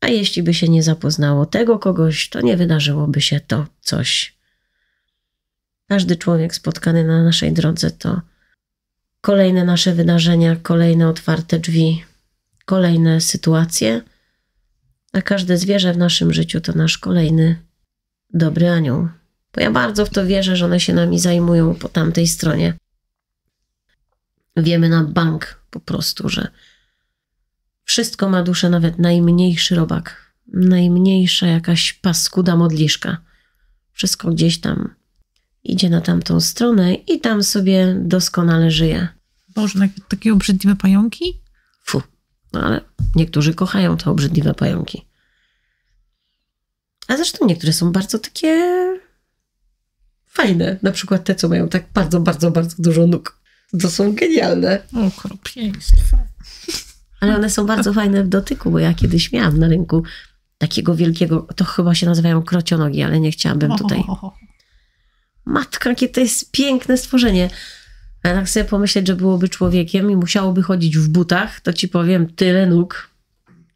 A jeśli by się nie zapoznało tego kogoś, to nie wydarzyłoby się to coś. Każdy człowiek spotkany na naszej drodze to kolejne nasze wydarzenia, kolejne otwarte drzwi, kolejne sytuacje, a każde zwierzę w naszym życiu to nasz kolejny dobry anioł. Bo ja bardzo w to wierzę, że one się nami zajmują po tamtej stronie. Wiemy na bank po prostu, że wszystko ma duszę, nawet najmniejszy robak najmniejsza jakaś paskuda modliszka. Wszystko gdzieś tam idzie na tamtą stronę i tam sobie doskonale żyje. Boże, takie obrzydliwe pająki? Fu, no ale niektórzy kochają te obrzydliwe pająki. A zresztą niektóre są bardzo takie fajne. Na przykład te, co mają tak bardzo, bardzo, bardzo dużo nóg. To są genialne. Okropieństwo. Ale one są bardzo fajne w dotyku, bo ja kiedyś miałam na rynku takiego wielkiego, to chyba się nazywają krocionogi, ale nie chciałabym tutaj. Matka, jakie to jest piękne stworzenie. A tak sobie pomyśleć, że byłoby człowiekiem i musiałoby chodzić w butach, to ci powiem, tyle nóg.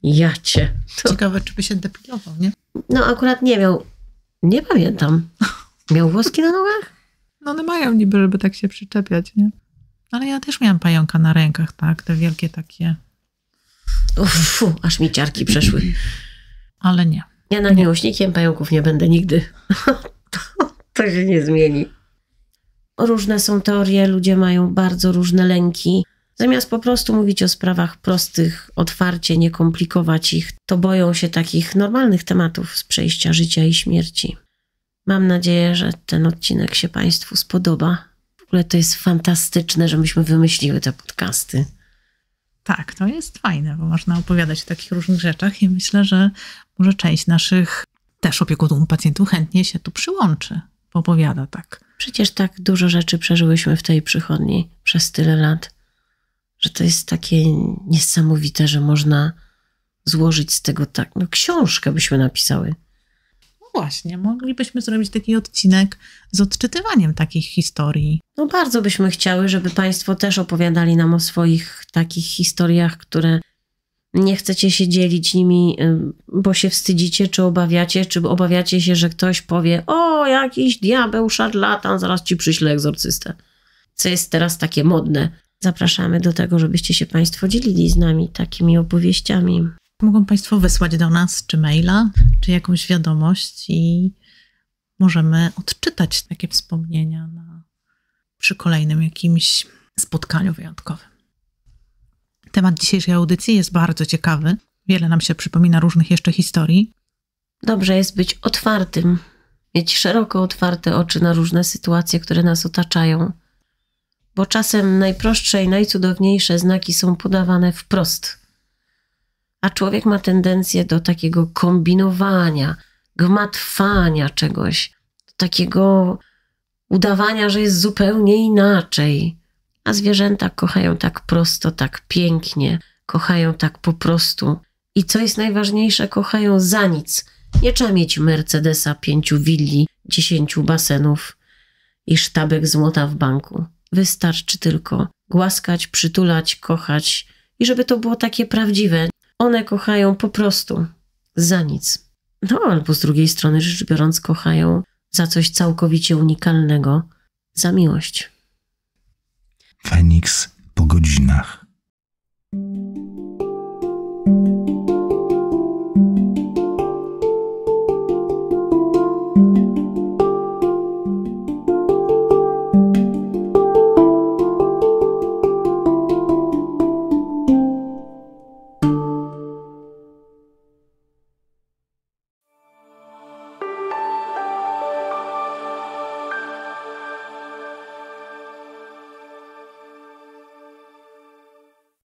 Ja cię. To... Ciekawe, czy by się depilował, nie? No akurat nie miał. Nie pamiętam. Miał włoski na nogach? No one mają niby, żeby tak się przyczepiać, nie? Ale ja też miałam pająka na rękach, tak? Te wielkie takie. Uff, aż mi ciarki przeszły. Ale nie. Ja na miłośnikiem pająków nie będę nigdy. to, to się nie zmieni. Różne są teorie, ludzie mają bardzo różne lęki. Zamiast po prostu mówić o sprawach prostych, otwarcie, nie komplikować ich, to boją się takich normalnych tematów z przejścia życia i śmierci. Mam nadzieję, że ten odcinek się Państwu spodoba. W ogóle to jest fantastyczne, że myśmy wymyśliły te podcasty. Tak, to jest fajne, bo można opowiadać o takich różnych rzeczach i myślę, że może część naszych też opiekunów pacjentów chętnie się tu przyłączy, opowiada tak. Przecież tak dużo rzeczy przeżyłyśmy w tej przychodni przez tyle lat, że to jest takie niesamowite, że można złożyć z tego tak, no książkę byśmy napisały. Właśnie, moglibyśmy zrobić taki odcinek z odczytywaniem takich historii. No bardzo byśmy chciały, żeby Państwo też opowiadali nam o swoich takich historiach, które nie chcecie się dzielić nimi, bo się wstydzicie, czy obawiacie, czy obawiacie się, że ktoś powie: O, jakiś diabeł, szarlatan, zaraz ci przyślę egzorcystę. Co jest teraz takie modne. Zapraszamy do tego, żebyście się Państwo dzielili z nami takimi opowieściami. Mogą Państwo wysłać do nas czy maila, czy jakąś wiadomość i możemy odczytać takie wspomnienia na, przy kolejnym jakimś spotkaniu wyjątkowym. Temat dzisiejszej audycji jest bardzo ciekawy. Wiele nam się przypomina różnych jeszcze historii. Dobrze jest być otwartym, mieć szeroko otwarte oczy na różne sytuacje, które nas otaczają, bo czasem najprostsze i najcudowniejsze znaki są podawane wprost. A człowiek ma tendencję do takiego kombinowania, gmatwania czegoś, do takiego udawania, że jest zupełnie inaczej. A zwierzęta kochają tak prosto, tak pięknie, kochają tak po prostu. I co jest najważniejsze, kochają za nic. Nie trzeba mieć Mercedesa, pięciu willi, dziesięciu basenów i sztabek złota w banku. Wystarczy tylko głaskać, przytulać, kochać i żeby to było takie prawdziwe. One kochają po prostu za nic. No albo z drugiej strony rzecz biorąc, kochają za coś całkowicie unikalnego, za miłość. Feniks po godzinach.